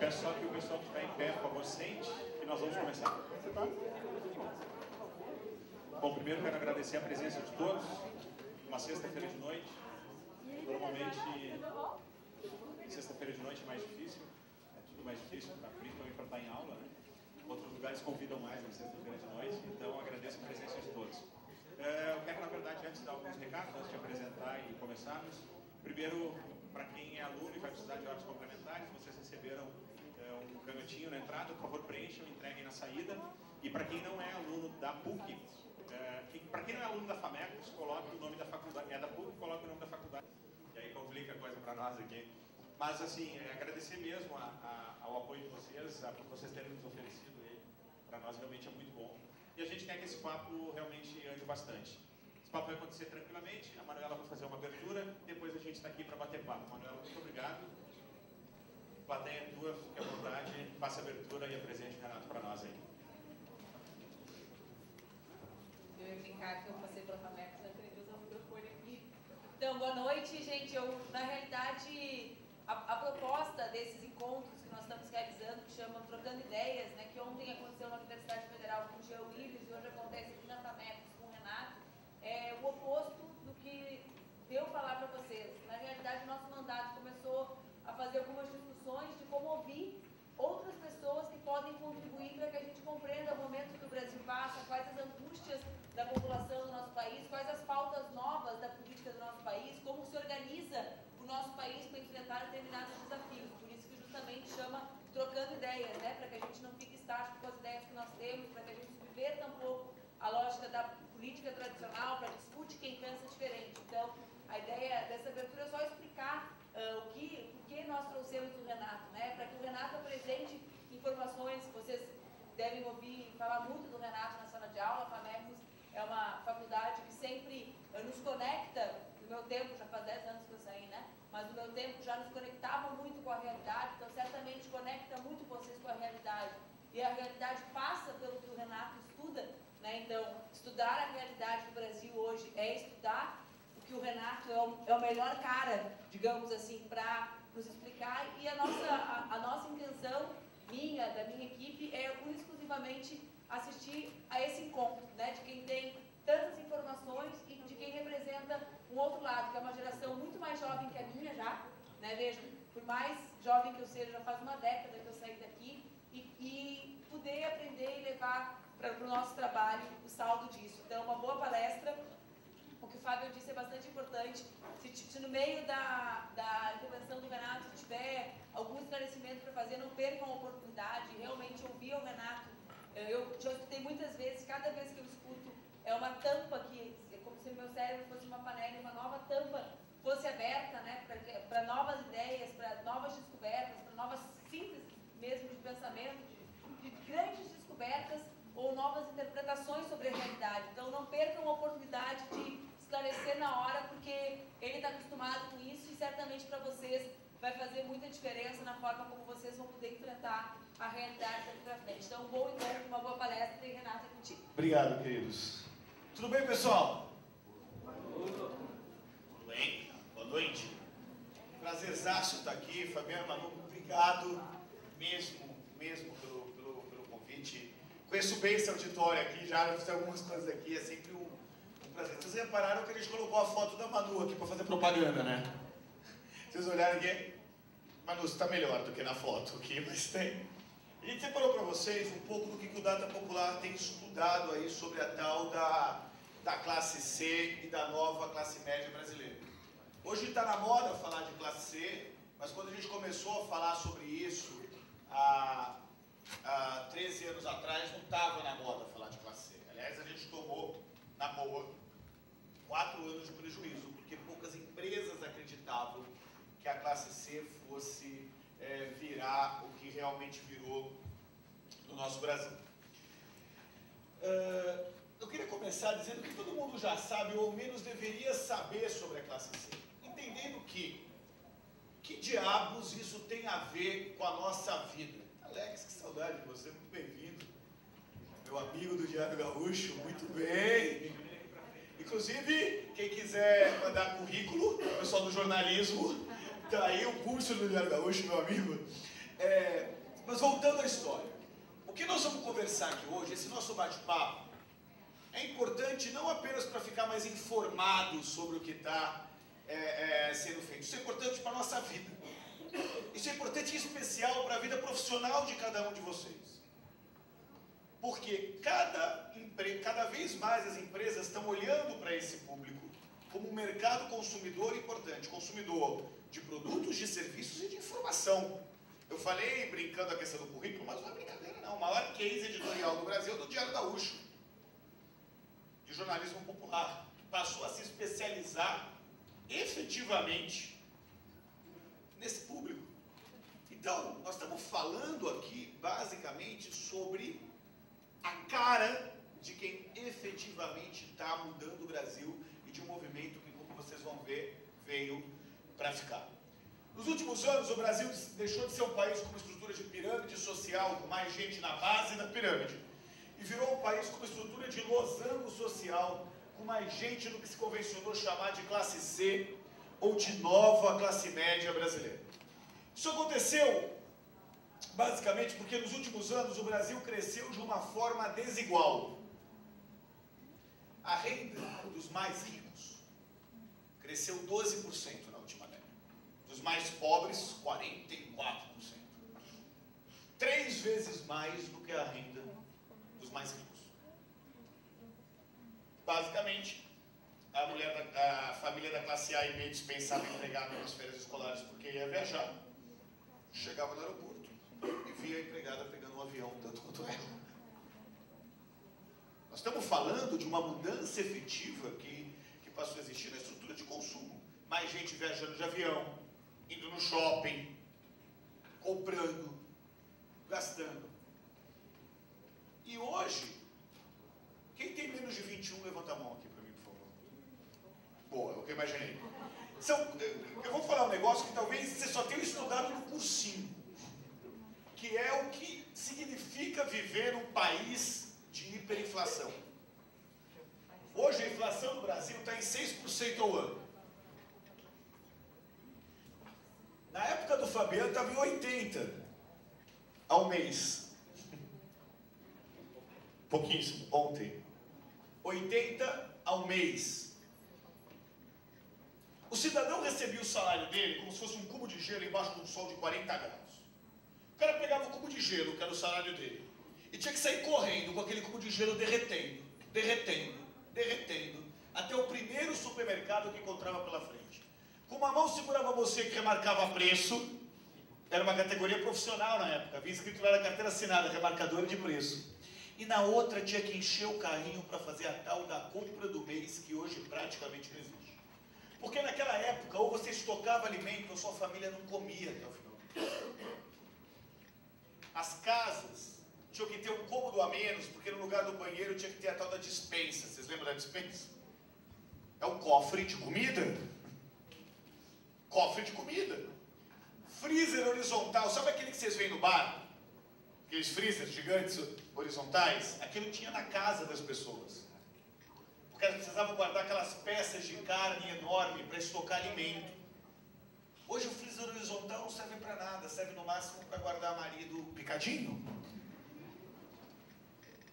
Peço só que o pessoal que está em pé, por favor, sente e nós vamos começar. Bom, primeiro quero agradecer a presença de todos. Uma sexta-feira de noite. Normalmente, sexta-feira de noite é mais difícil. É tudo mais difícil, principalmente para estar em aula. Né? Outros lugares convidam mais na sexta-feira de noite. Então, agradeço a presença de todos. É, eu quero, na verdade, antes dar alguns recados, antes de apresentar e começarmos. Primeiro, para quem é aluno e vai precisar de horas complementares, vocês receberam é, um canhotinho na entrada, por favor preencham, entreguem na saída. E para quem não é aluno da PUC, é, para quem não é aluno da FAMECOS, coloque o nome da faculdade, é da PUC, coloque o nome da faculdade. E aí complica a coisa para nós aqui. Mas, assim, é, agradecer mesmo a, a, ao apoio de vocês, a, por vocês terem nos oferecido ele. Para nós realmente é muito bom. E a gente quer que esse papo realmente ande bastante. Esse papo vai acontecer tranquilamente, a Manuela vai fazer uma abertura, depois a gente está aqui para bater papo. Manuela, muito obrigado. Plateia é tua, fique à vontade, faça a abertura e apresente o Renato para nós aí. Eu ia brincar que eu passei pela FAMEC, já queria usar o microfone aqui. Então, boa noite, gente. Eu, na realidade, a, a, proposta desses encontros que nós estamos realizando, que chama Trocando Ideias, né, que ontem aconteceu na Universidade Federal com o Geo Willis e hoje acontece aqui na FAMEC com o Renato, é o oposto do que eu falar para vocês. Na realidade, nosso mandato começou a fazer algumas discussões de como ouvir outras pessoas que podem contribuir para que a gente compreenda o momento que o Brasil passa, quais as angústias da população do nosso país, quais as pautas novas da política do nosso país, como se organiza o nosso país para enfrentar determinados desafios. Por isso que justamente chama trocando ideias, né? para que a gente não fique estático com as ideias que nós temos, para que a gente subverta um pouco a lógica da política tradicional, para discutir quem pensa diferente. Então, a ideia dessa abertura é só explicar uh, o que, o que nós trouxemos do Renato, né? para que o Renato apresente informações, vocês devem ouvir falar muito do Renato na sala de aula, a FAMECOS é uma faculdade que sempre uh, nos conecta, no meu tempo, já faz 10 anos que eu saí, né? mas no meu tempo já nos conectava muito com a realidade, então certamente conecta muito vocês com a realidade. E a realidade passa pelo que o Renato estuda, né? então estudar a realidade do Brasil hoje é estudar o que o Renato é o, é o melhor cara, digamos assim, para nos explicar. E a nossa, a, a, nossa intenção, minha, da minha equipe, é exclusivamente assistir a esse encontro, né, de quem tem tantas informações e de quem representa um outro lado, que é uma geração muito mais jovem que a minha já, né, vejam, por mais jovem que eu seja, já faz uma década que eu saí daqui, e, e poder aprender e levar para o nosso trabalho o saldo disso. Então, uma boa palestra, o que o Fábio disse é bastante importante. Se, se no meio da, da intervenção do Renato tiver algum esclarecimento para fazer, não percam a oportunidade, realmente ouvir o Renato. Eu já escutei muitas vezes, cada vez que eu escuto, é uma tampa que, é como se meu cérebro fosse uma panela uma nova tampa fosse aberta né, para novas ideias, para novas descobertas, para novas sínteses mesmo de pensamento, de, de grandes descobertas ou novas interpretações sobre a realidade. Então não percam a oportunidade de esclarecer na hora, porque ele está acostumado com isso e certamente para vocês vai fazer muita diferença na forma como vocês vão poder enfrentar a realidade daqui para frente. Então, um bom encontro, uma boa palestra e Renato é contigo. Obrigado, queridos. Tudo bem, pessoal? Tudo bem? Boa noite. Prazerzaço estar aqui. Fabiano Manu, obrigado mesmo, mesmo pelo, pelo, pelo convite. Conheço bem esse auditório aqui, já fiz algumas coisas aqui, é sempre um prazer. Vocês repararam que a gente colocou a foto da Manu aqui para fazer propaganda, né? Vocês olharam aqui, Manu, está melhor do que na foto aqui, mas tem. A gente separou para vocês um pouco do que o Data Popular tem estudado aí sobre a tal da, da classe C e da nova classe média brasileira. Hoje está na moda falar de classe C, mas quando a gente começou a falar sobre isso, há, há 13 anos atrás, não estava na moda falar de classe C. Aliás, a gente tomou, na boa, quatro anos de prejuízo, porque poucas empresas acreditavam que a classe C fosse é, virar o que realmente virou no nosso Brasil. Uh, eu queria começar dizendo que todo mundo já sabe, ou ao menos deveria saber sobre a classe C. Entendendo que, que diabos isso tem a ver com a nossa vida? Alex, que saudade de você, muito bem-vindo. Meu amigo do Diário Gaúcho, muito bem. Inclusive, quem quiser mandar currículo, pessoal do jornalismo, Tá aí o pulso do Diário Gaúcho, meu amigo. É, mas voltando à história. O que nós vamos conversar aqui hoje, esse nosso bate-papo, é importante não apenas para ficar mais informado sobre o que está é, é, sendo feito. Isso é importante para a nossa vida. Isso é importante em especial para a vida profissional de cada um de vocês. Porque cada, cada vez mais as empresas estão olhando para esse público como um mercado consumidor importante, consumidor de produtos, de serviços e de informação. Eu falei brincando a questão do currículo, mas não é brincadeira não. O maior case editorial do Brasil é do Diário Gaúcho, de jornalismo popular, que passou a se especializar efetivamente nesse público. Então, nós estamos falando aqui basicamente sobre a cara de quem efetivamente está mudando o Brasil e de um movimento que, como vocês vão ver, veio para ficar. Nos últimos anos, o Brasil deixou de ser um país com uma estrutura de pirâmide social, com mais gente na base da pirâmide, e virou um país com uma estrutura de losango social, com mais gente no que se convencionou chamar de classe C ou de nova classe média brasileira. Isso aconteceu basicamente porque nos últimos anos o Brasil cresceu de uma forma desigual. A renda dos mais ricos cresceu 12% na última década. Dos mais pobres, 44%. Três vezes mais do que a renda dos mais ricos. Basicamente, a, mulher da, a família da classe A e B dispensava empregado nas férias escolares porque ia viajar chegava no aeroporto e via a empregada pegando um avião, tanto quanto ela. Nós estamos falando de uma mudança efetiva que, que passou a existir na estrutura de consumo. Mais gente viajando de avião, indo no shopping, comprando, gastando. E hoje, quem tem menos de 21, levanta a mão aqui para mim, por favor. Boa, é o que eu imaginei. São, eu vou falar um negócio que talvez você só tenha estudado no cursinho, que é o que significa viver num país de hiperinflação. Hoje a inflação no Brasil está em 6% ao ano. Na época do Fabiano estava em 80% ao mês. Pouquíssimo, ontem. 80 ao mês. O cidadão recebia o salário dele como se fosse um cubo de gelo embaixo de um sol de 40 graus. Cara pegava o cubo de gelo, que era o salário dele, e tinha que sair correndo com aquele cubo de gelo derretendo, derretendo, derretendo, até o primeiro supermercado que encontrava pela frente. Com uma mão segurava você que remarcava preço, era uma categoria profissional na época, havia escrito lá na carteira assinada, remarcador de preço. E na outra tinha que encher o carrinho para fazer a tal da compra do mês, que hoje praticamente não existe. Porque naquela época, ou você estocava alimento, ou sua família não comia até o final. As casas tinham que ter um cômodo a menos, porque no lugar do banheiro tinha que ter a tal da dispensa. Vocês lembram da dispensa? É um cofre de comida. Cofre de comida. Freezer horizontal. Sabe aquele que vocês veem no bar? Aqueles freezers gigantes horizontais? Aquilo tinha na casa das pessoas porque elas precisavam guardar aquelas peças de carne enorme para estocar alimento. Hoje o freezer horizontal não serve para nada, serve no máximo para guardar marido picadinho.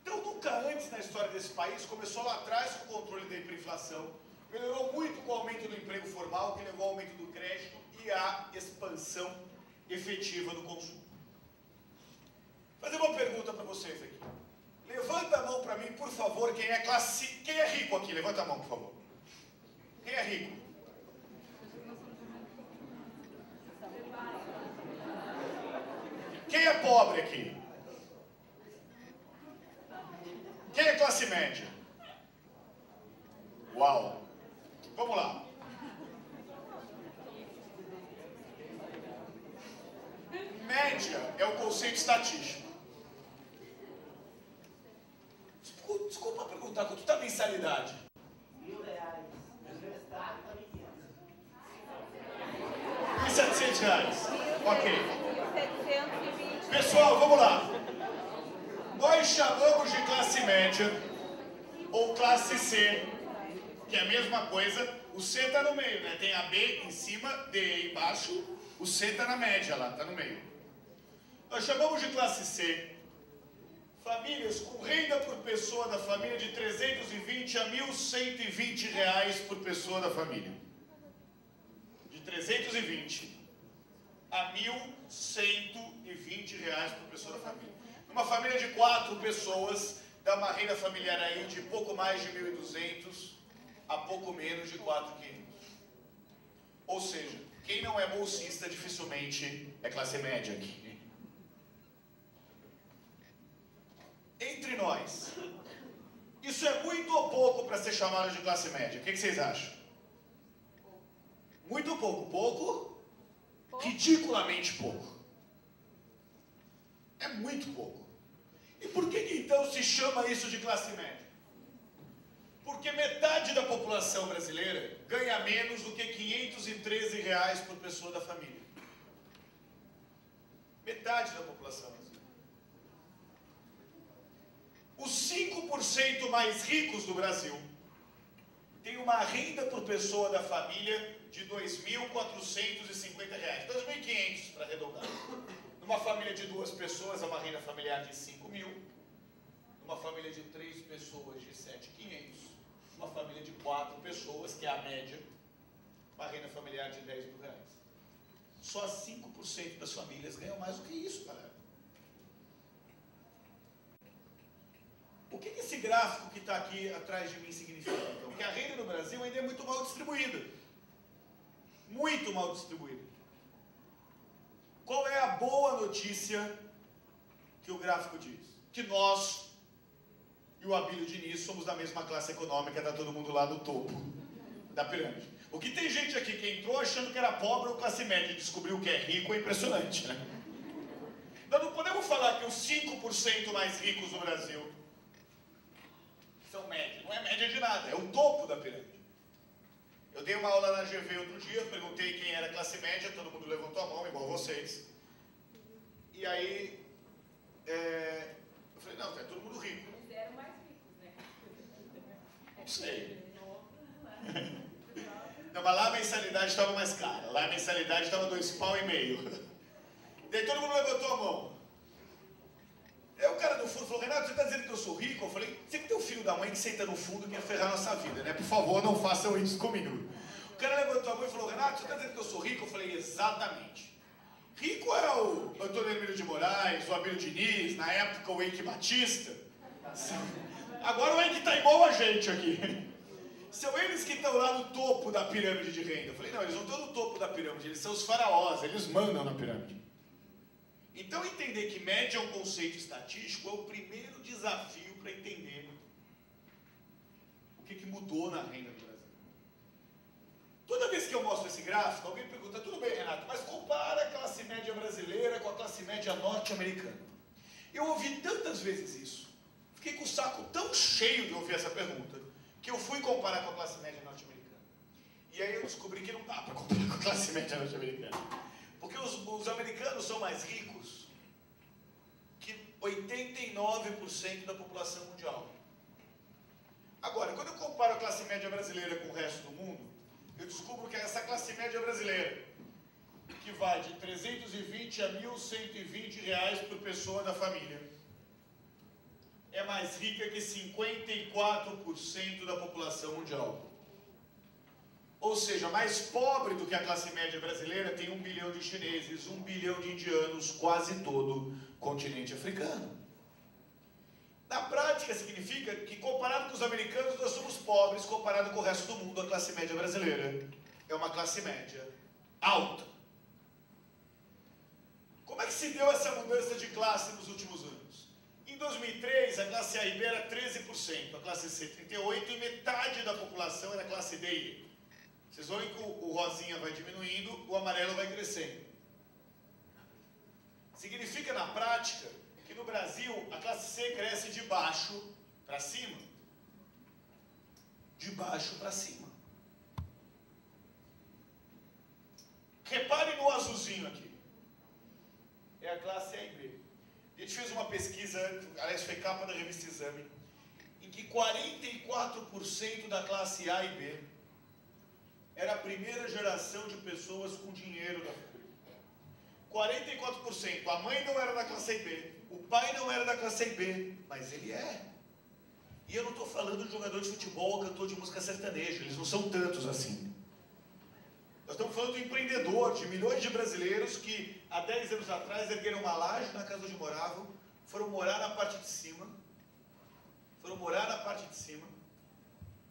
Então nunca antes na história desse país, começou lá atrás com o controle da hiperinflação, melhorou muito com o aumento do emprego formal, que levou ao aumento do crédito e à expansão efetiva do consumo. Fazer uma pergunta para vocês aqui. Levanta a mão para mim, por favor, quem é classe... Quem é rico aqui? Levanta a mão, por favor. Quem é rico? Quem é pobre aqui? Quem é classe média? Uau! Vamos lá. Média é o conceito estatístico. Desculpa perguntar, quanto está a mensalidade? Mil reais. Mil setecentos reais. Ok. Pessoal, vamos lá. Nós chamamos de classe média ou classe C, que é a mesma coisa, O C está no meio, né? Tem a B em cima, D embaixo, o C está na média lá, está no meio. Nós chamamos de classe C famílias com renda por pessoa da família de 320 a 1.120 reais por pessoa da família. De 320 a 1.120 reais por pessoa da família. Numa família de quatro pessoas, dá uma renda familiar aí de pouco mais de 1.200 a pouco menos de 4.500. Ou seja, quem não é bolsista dificilmente é classe média aqui. Entre nós, isso é muito ou pouco para ser chamado de classe média? O que, que vocês acham? Muito ou pouco? Pouco? Ridiculamente pouco. É muito pouco. E por que, que então se chama isso de classe média? Porque metade da população brasileira ganha menos do que 513 reais por pessoa da família. Metade da população brasileira. Os 5% mais ricos do Brasil têm uma renda por pessoa da família de R$ 2.450, R$ 2.500 para arredondar. Numa família de duas pessoas, uma renda familiar de 5 mil. Numa família de três pessoas, de 7.500 uma família de quatro pessoas, que é a média, uma renda familiar de 10 mil reais. Só 5% das famílias ganham mais do que isso, galera. O que, que esse gráfico que está aqui atrás de mim significa? Então, que a renda no Brasil ainda é muito mal distribuída. Muito mal distribuída. Qual é a boa notícia que o gráfico diz? Que nós, e o Abílio Diniz somos da mesma classe econômica, está todo mundo lá no topo da pirâmide. O que tem gente aqui que entrou achando que era pobre ou classe média e descobriu que é rico é impressionante, né? Nós não podemos falar que os 5% mais ricos do Brasil são média. Não é média de nada, é o topo da pirâmide. Eu dei uma aula na GV outro dia, perguntei quem era classe média, todo mundo levantou a mão, igual vocês. E aí, é, eu falei, não, é todo mundo rico. Não sei. Não, mas lá a mensalidade estava mais cara. Lá a mensalidade estava dois pau e meio. Daí todo mundo levantou a mão. Aí o cara do fundo falou, Renato, você está dizendo que eu sou rico? Eu falei, que tem um filho da mãe que senta no fundo e quer ferrar nossa vida, né? Por favor, não façam isso comigo. O cara levantou a mão e falou, Renato, você está dizendo que eu sou rico? Eu falei, exatamente. Rico é o Antônio Emílio de Moraes, o Abílio Diniz, na época o Eike Batista. Agora o Eike está igual a gente aqui. São eles que estão lá no topo da pirâmide de renda. Eu falei, não, eles não estão no topo da pirâmide, eles são os faraós, eles mandam na pirâmide. Então entender que média é um conceito estatístico é o primeiro desafio para entender o que, que mudou na renda do Brasil. Toda vez que eu mostro esse gráfico, alguém pergunta, tudo bem, Renato, mas compara a classe média brasileira com a classe média norte-americana. Eu ouvi tantas vezes isso, fiquei com o saco tão cheio de ouvir essa pergunta, que eu fui comparar com a classe média norte-americana. E aí eu descobri que não dá para comparar com a classe média norte-americana. Porque os, os americanos são mais ricos que 89% da população mundial. Agora, quando eu comparo a classe média brasileira com o resto do mundo, eu descubro que essa classe média brasileira, que vai de 320 a 1.120 reais por pessoa da família, é mais rica que 54% da população mundial. Ou seja, mais pobre do que a classe média brasileira tem um bilhão de chineses, um bilhão de indianos, quase todo o continente africano. Na prática, significa que, comparado com os americanos, nós somos pobres, comparado com o resto do mundo, a classe média brasileira é uma classe média alta. Como é que se deu essa mudança de classe nos últimos anos? Em 2003, a classe A e B era 13%, a classe C 38% e metade da população era classe D e E. Vocês veem que o rosinha vai diminuindo, o amarelo vai crescendo. Significa na prática que no Brasil a classe C cresce de baixo para cima. De baixo para cima. Repare no azulzinho aqui. É a classe A e B. A gente fez uma pesquisa, aliás foi capa da revista Exame, em que 44% da classe A e B era a primeira geração de pessoas com dinheiro da família. 44%. A mãe não era da classe B, o pai não era da classe B, mas ele é. E eu não estou falando de jogador de futebol ou cantor de música sertaneja, eles não são tantos assim. Nós estamos falando de empreendedor, de milhões de brasileiros que há 10 anos atrás ergueram uma laje na casa onde moravam, foram morar na parte de cima, foram morar na parte de cima,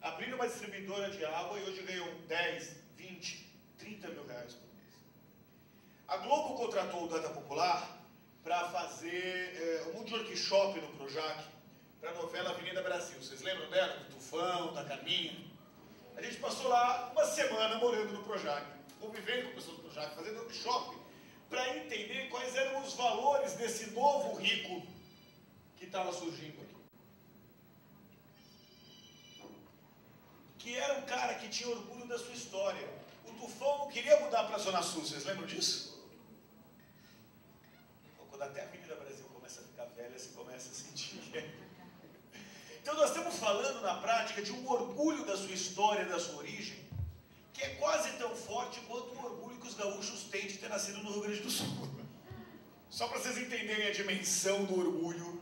abriram uma distribuidora de água e hoje ganham 10, 20, 30 mil reais por mês. A Globo contratou o Data Popular para fazer é, um workshop no Projac para a novela Avenida Brasil. Vocês lembram dela? Do Tufão, da Carminha? A gente passou lá uma semana morando no Projac, convivendo com pessoas do Projac, fazendo workshop para entender quais eram os valores desse novo rico que estava surgindo Que era um cara que tinha orgulho da sua história. O Tufão não queria mudar para a Zona Sul, vocês lembram disso? Quando até a Avenida Brasil começa a ficar velha, você começa a sentir que é. Então nós estamos falando na prática de um orgulho da sua história, da sua origem, que é quase tão forte quanto o orgulho que os gaúchos têm de ter nascido no Rio Grande do Sul. Só para vocês entenderem a dimensão do orgulho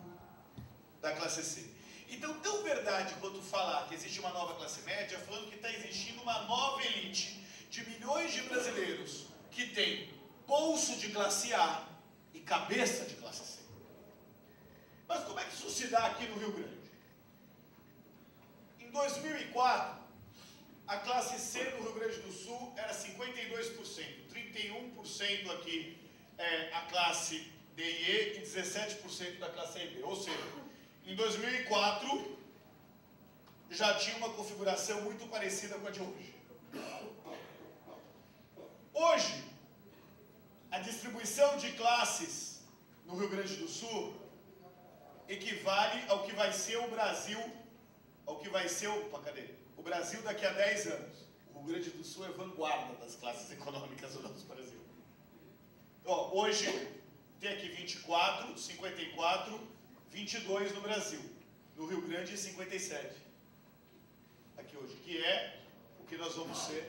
da classe C. Então, tão verdade quanto falar que existe uma nova classe média, falando que está existindo uma nova elite de milhões de brasileiros que tem bolso de classe A e cabeça de classe C. Mas como é que isso se dá aqui no Rio Grande? Em 2004, a classe C no Rio Grande do Sul era 52%, 31% aqui é, a classe D e E e 17% da classe B. Ou seja, em 2004 já tinha uma configuração muito parecida com a de hoje. Hoje, a distribuição de classes no Rio Grande do Sul equivale ao que vai ser o Brasil, ao que vai ser, opa, cadê? O Brasil daqui a 10 anos. O Rio Grande do Sul é vanguarda das classes econômicas do nosso Brasil. Hoje tem aqui 24, 54, 22 no Brasil. No Rio Grande, 57. Aqui hoje, que é o que nós vamos ser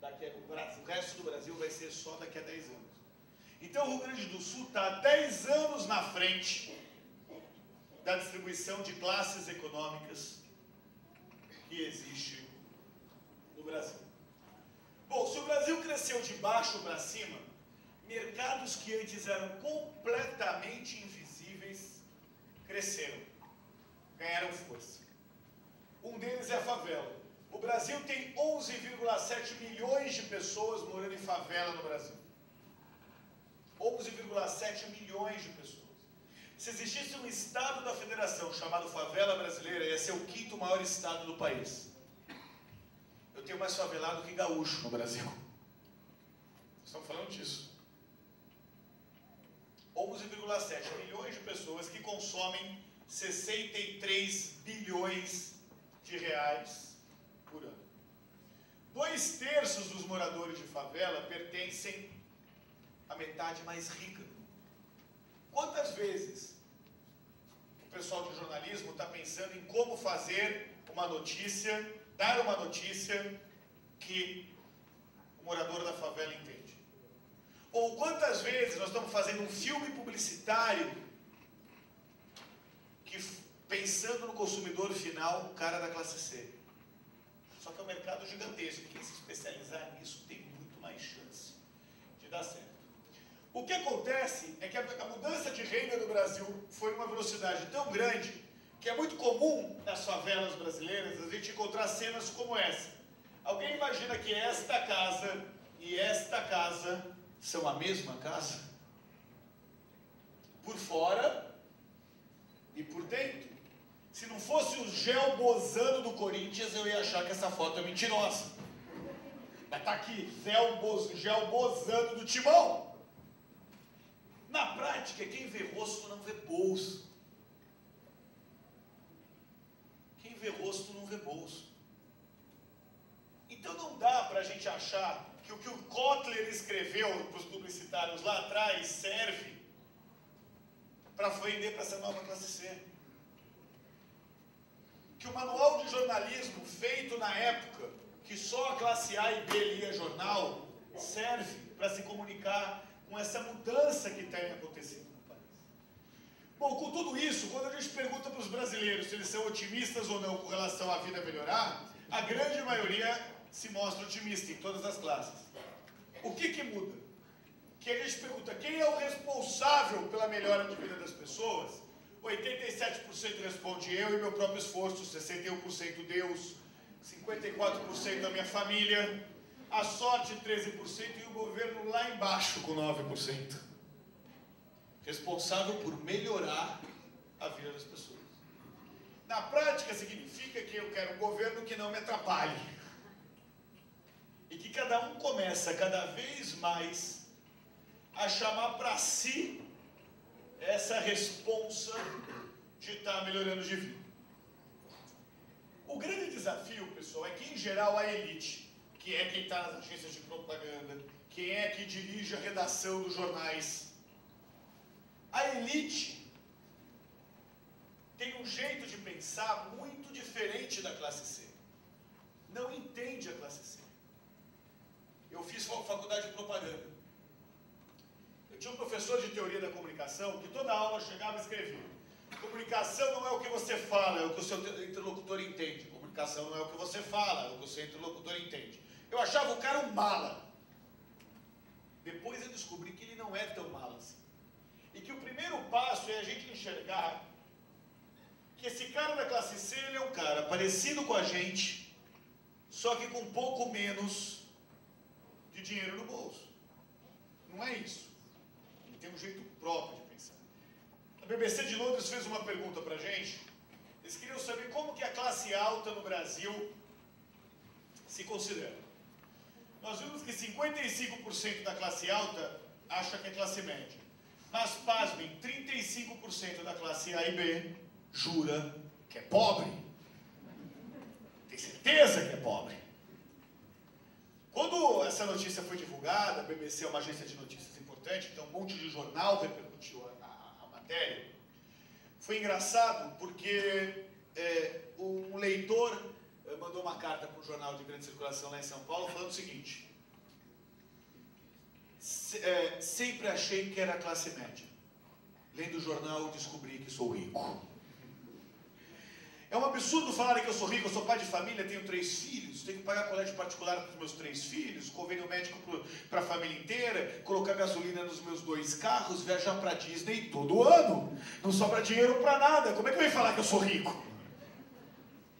daqui a, o resto do Brasil vai ser só daqui a 10 anos. Então o Rio Grande do Sul está 10 anos na frente da distribuição de classes econômicas que existe no Brasil. Bom, se o Brasil cresceu de baixo para cima, mercados que antes eram completamente invisíveis cresceram, ganharam força. Um deles é a favela. O Brasil tem 11,7 milhões de pessoas morando em favela no Brasil. 11,7 milhões de pessoas. Se existisse um estado da federação chamado Favela Brasileira, ia ser o quinto maior estado do país. Eu tenho mais favelado que gaúcho no Brasil. Estamos falando disso. 11,7 milhões de pessoas que consomem 63 bilhões de reais por ano. Dois terços dos moradores de favela pertencem à metade mais rica. Quantas vezes o pessoal de jornalismo está pensando em como fazer uma notícia, dar uma notícia que o morador da favela entende? Ou quantas vezes nós estamos fazendo um filme publicitário que pensando no consumidor final, o cara da classe C? Só que é um mercado gigantesco. Quem se especializar nisso tem muito mais chance de dar certo. O que acontece é que a mudança de renda no Brasil foi numa velocidade tão grande que é muito comum nas favelas brasileiras a gente encontrar cenas como essa. Alguém imagina que esta casa e esta casa são a mesma casa? Por fora e por dentro. Se não fosse o Gel Bozano do Corinthians, eu ia achar que essa foto é mentirosa. Mas tá aqui, Gel, Boz, Gel Bozano do Timão. Na prática, quem vê rosto não vê bolso. Quem vê rosto não vê bolso. Então não dá para a gente achar que o que o Kotler escreveu para os publicitários lá atrás serve para vender para essa nova classe C. que o manual de jornalismo feito na época, que só a classe A e B lia jornal, serve para se comunicar com essa mudança que tem acontecido no país. Bom, com tudo isso, quando a gente pergunta para os brasileiros se eles são otimistas ou não com relação à vida melhorar, a grande maioria se mostra otimista em todas as classes. O que, que muda? Que a gente pergunta quem é o responsável pela melhora de vida das pessoas? 87% responde eu e meu próprio esforço, 61% Deus, 54% a minha família, a sorte 13% e o governo lá embaixo com 9%. Responsável por melhorar a vida das pessoas. Na prática significa que eu quero um governo que não me atrapalhe. E que cada um começa cada vez mais a chamar para si essa responsa de estar tá melhorando de vida. O grande desafio, pessoal, é que em geral a elite, que é quem está nas agências de propaganda, quem é que dirige a redação dos jornais, a elite tem um jeito de pensar muito diferente da classe C. Não entende a classe C. Eu fiz faculdade de propaganda. Eu tinha um professor de teoria da comunicação que toda aula chegava e escrevia Comunicação não é o que você fala, é o que o seu interlocutor entende. Comunicação não é o que você fala, é o que o seu interlocutor entende. Eu achava o cara um mala. Depois eu descobri que ele não é tão mala assim. E que o primeiro passo é a gente enxergar que esse cara da classe C ele é um cara parecido com a gente, só que com um pouco menos de dinheiro no bolso. Não é isso. Ele tem um jeito próprio de BBC de Londres fez uma pergunta para a gente. Eles queriam saber como que a classe alta no Brasil se considera. Nós vimos que 55% da classe alta acha que é classe média. Mas, pasmem, 35% da classe A e B jura que é pobre. Tem certeza que é pobre. Quando essa notícia foi divulgada, a BBC é uma agência de notícias importante, então um monte de jornal repercutiu matéria, foi engraçado porque é, um leitor é, mandou uma carta para um jornal de grande circulação lá em São Paulo falando o seguinte: se, é, sempre achei que era classe média. Lendo o jornal descobri que sou rico. É um absurdo falarem que eu sou rico, eu sou pai de família, tenho três filhos, tenho que pagar colégio particular para os meus três filhos, convênio médico para a família inteira, colocar gasolina nos meus dois carros, viajar para Disney todo ano. Não sobra dinheiro para nada. Como é que eu ia falar que eu sou rico?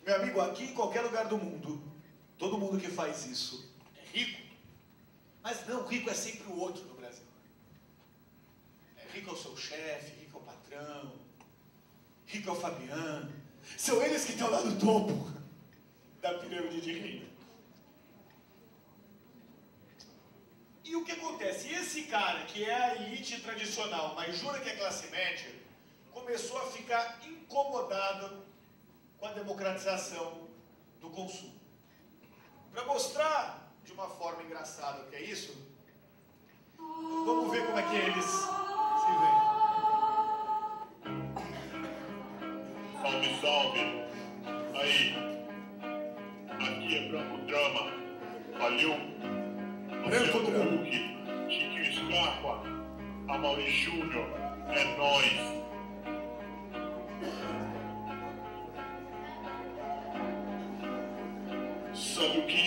Meu amigo, aqui em qualquer lugar do mundo, todo mundo que faz isso é rico. Mas não, rico é sempre o outro no Brasil. É, rico é o seu chefe, rico é o patrão, rico é o Fabiano. São eles que estão lá no topo da pirâmide de renda. E o que acontece? Esse cara, que é a elite tradicional, mas jura que é classe média, começou a ficar incomodado com a democratização do consumo. Para mostrar de uma forma engraçada o que é isso, vamos ver como é que eles se veem. Salve, salve. Aí. Aqui é Branco Drama. Valeu. Branco Drama. Hulk, Chiquinho Scarpa, Amaury Júnior. É nóis.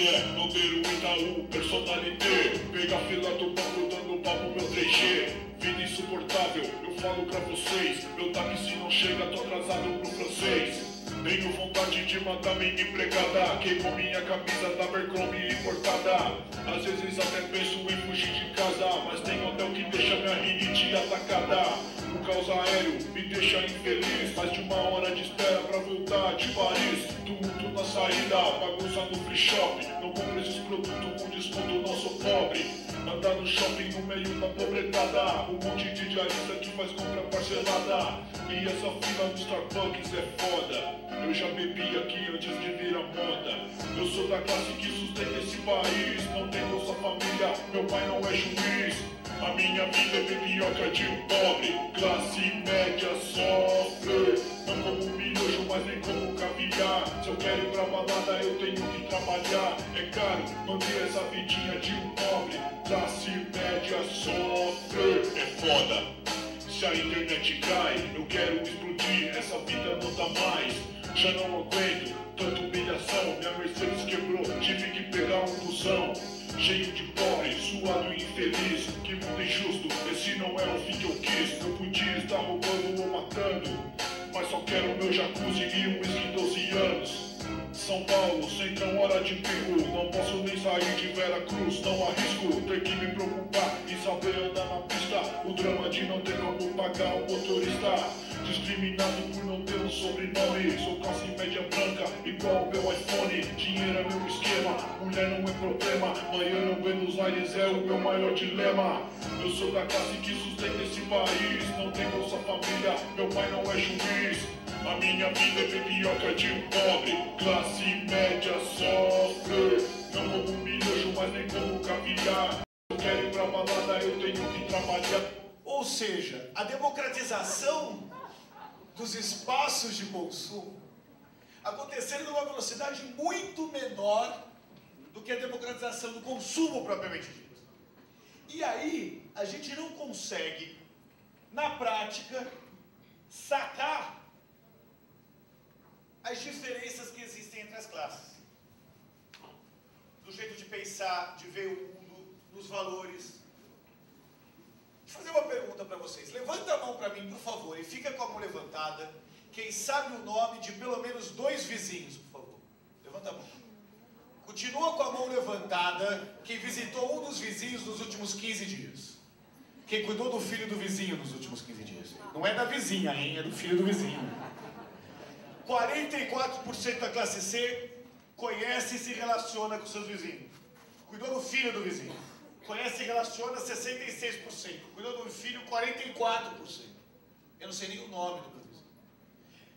Sabe o que? Não ter um Itaú, personalité Pega fila do banco dando papo meu 3G Vida insuportável, eu falo pra vocês Meu táxi não chega, tô atrasado pro francês tenho vontade de matar minha empregada Queimou minha camisa da Abercrombie importada. Às vezes até penso em fugir de casa Mas tem hotel que deixa minha rinite atacada. O caos aéreo me deixa infeliz Mais de uma hora de espera pra voltar de Paris. Tumulto na saída, bagunça no free shop. Não compre esses produtos com desconto, não sou pobre Andar no shopping no meio da pobretada Um monte de diarista que faz compra parcelada E essa fila no Starbucks é foda eu já bebi aqui antes de vir a moda. Eu sou da classe que sustenta esse país. Não tem nossa família, meu pai não é juiz. A minha vida é bebioca de pobre, classe média sofre. Não como miojo, mas nem como caviar. Se eu quero ir pra balada, eu tenho que trabalhar. É caro manter essa vidinha de um pobre, classe média sofre. É foda. Se a internet cai, eu quero explodir. Essa vida não dá mais. Já não aguento tanta humilhação. Minha Mercedes quebrou, tive que pegar um busão. Cheio de pobre, suado e infeliz Que mundo injusto, esse não é o fim que eu quis. Eu podia estar roubando ou matando Mas só quero meu jacuzzi e um whisky 12 anos São Paulo, centrão, hora de pico. Não posso nem sair de Vera Cruz Não arrisco. Ter que me preocupar Em saber andar na pista. O drama de não ter como pagar o motorista. Discriminado por não ter um sobrenome. Sou classe média branca, igual meu iPhone. Dinheiro é meu esquema, mulher não é problema. Amanhã Buenos Aires é o meu maior dilema. Eu sou da classe que sustenta esse país. Não tem bolsa família, meu pai não é juiz a minha vida é bebioca de pobre, classe média sofre. Não como miojo, mas nem como caviar. Eu quero ir pra balada, eu tenho que trabalhar. Ou seja, a democratização dos espaços de consumo acontecerem numa velocidade muito menor do que a democratização do consumo propriamente dito. E aí, a gente não consegue, na prática, sacar as diferenças que existem entre as classes. Do jeito de pensar, de ver o mundo, nos valores, fazer uma pergunta para vocês. Levanta a mão para mim, por favor, e fica com a mão levantada. Quem sabe o nome de pelo menos dois vizinhos, por favor. Levanta a mão. Continua com a mão levantada quem visitou um dos vizinhos nos últimos 15 dias. Quem cuidou do filho do vizinho nos últimos 15 dias. Não é da vizinha, hein? É do filho do vizinho. 44% da classe C conhece e se relaciona com seus vizinhos. Cuidou do filho do vizinho. Conhece e relaciona 66%. Cuidou do filho 44%. Eu não sei nem o nome do meu vizinho.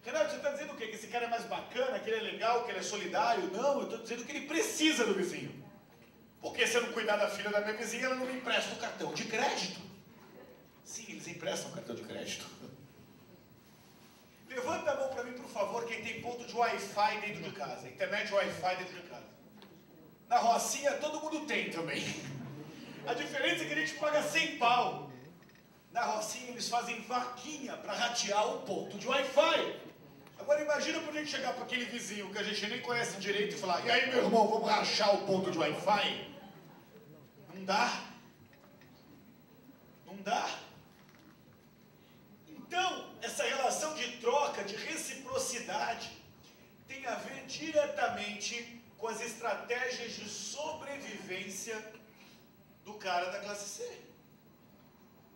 Renato, você está dizendo o quê? Que esse cara é mais bacana, que ele é legal, que ele é solidário? Não, eu estou dizendo que ele precisa do vizinho. Porque se eu não cuidar da filha da minha vizinha, ela não me empresta o cartão de crédito. Sim, eles emprestam cartão de crédito. Levanta a mão para mim, por favor, quem tem ponto de Wi-Fi dentro de casa. Internet Wi-Fi dentro de casa. Na Rocinha todo mundo tem também. A diferença é que a gente paga 100 pau. Na Rocinha eles fazem vaquinha para ratear o ponto de Wi-Fi. Agora imagina a gente chegar para aquele vizinho que a gente nem conhece direito e falar, e aí meu irmão, vamos rachar o ponto de Wi-Fi? Não dá. Não dá. Então, essa relação de troca, de reciprocidade, tem a ver diretamente com as estratégias de sobrevivência do cara da classe C.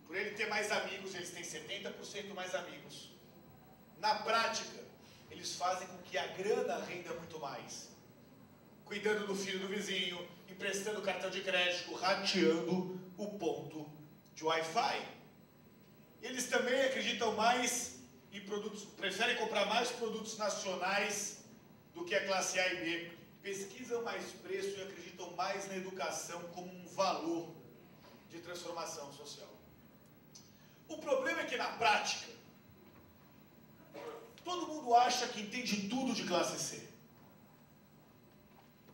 Por ele ter mais amigos, eles têm 70% mais amigos. Na prática, eles fazem com que a grana renda muito mais. Cuidando do filho do vizinho, emprestando cartão de crédito, rateando o ponto de Wi-Fi. Eles também acreditam mais em produtos, preferem comprar mais produtos nacionais do que a classe A e B pesquisam mais preço e acreditam mais na educação como um valor de transformação social. O problema é que na prática, todo mundo acha que entende tudo de classe C.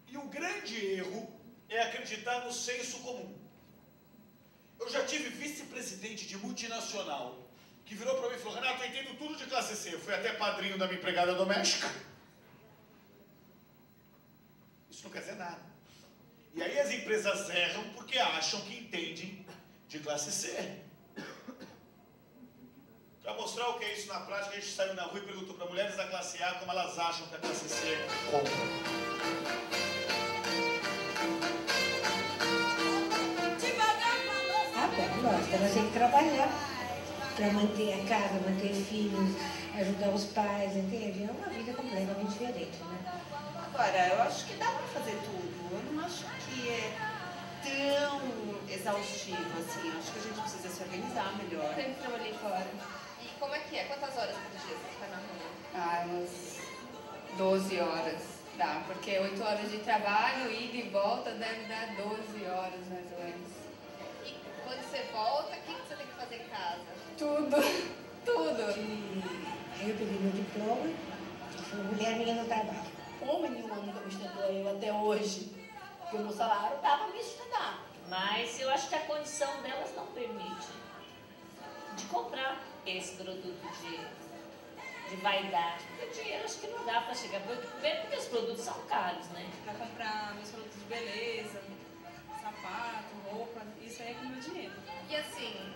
E o grande erro é acreditar no senso comum. Eu já tive vice-presidente de multinacional que virou para mim e falou: Renato, eu entendo tudo de classe C. Eu fui até padrinho da minha empregada doméstica. Isso não quer dizer nada. E aí as empresas erram porque acham que entendem de classe C. Para mostrar o que é isso na prática, a gente saiu na rua e perguntou para mulheres da classe A como elas acham que a classe C compra. Lógico, ela tem que trabalhar para manter a casa, manter filhos, ajudar os pais, entende? É uma vida completamente diferente, né? Agora, eu acho que dá para fazer tudo. Eu não acho que é tão exaustivo assim. Acho que a gente precisa se organizar melhor. Eu sempre trabalhei fora. E como é que é? Quantas horas por dia você fica na rua? Ah, umas 12 horas. Dá, porque 8 horas de trabalho, ida e volta, deve dar 12 horas mais ou menos. E quando você volta, o que que você tem que fazer em casa? Tudo, tudo. E aí eu peguei meu diploma, falei, mulher minha no trabalho. Homem nenhum nunca me estudou eu até hoje. Porque o meu salário dava me estudar. Mas eu acho que a condição delas não permite de comprar esse produto de, de vaidade. Porque dinheiro acho que não dá para chegar. Primeiro porque os produtos são caros, né? Para comprar meus produtos de beleza, sapato, roupa, isso aí é com o meu dinheiro. E assim,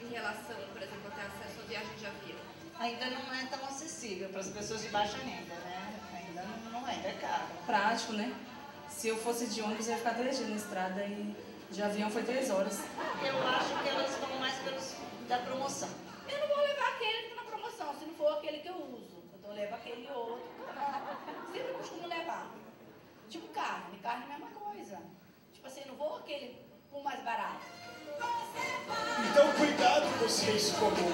em relação, por exemplo, até acesso à viagem de avião? Ainda não é tão acessível para as pessoas de baixa renda, né? Ainda não, não é, é caro. Prático, né? Se eu fosse de ônibus, eu ia ficar três dias na estrada e de avião foi três horas. Eu acho que elas vão mais pelos da promoção. Eu não vou levar aquele que tá na promoção, se não for aquele que eu uso. Então eu levo aquele outro. Sempre costumo levar. Tipo carne, carne é a mesma coisa. Tipo assim, eu não vou aquele com mais barato. Então cuidado com o senso comum.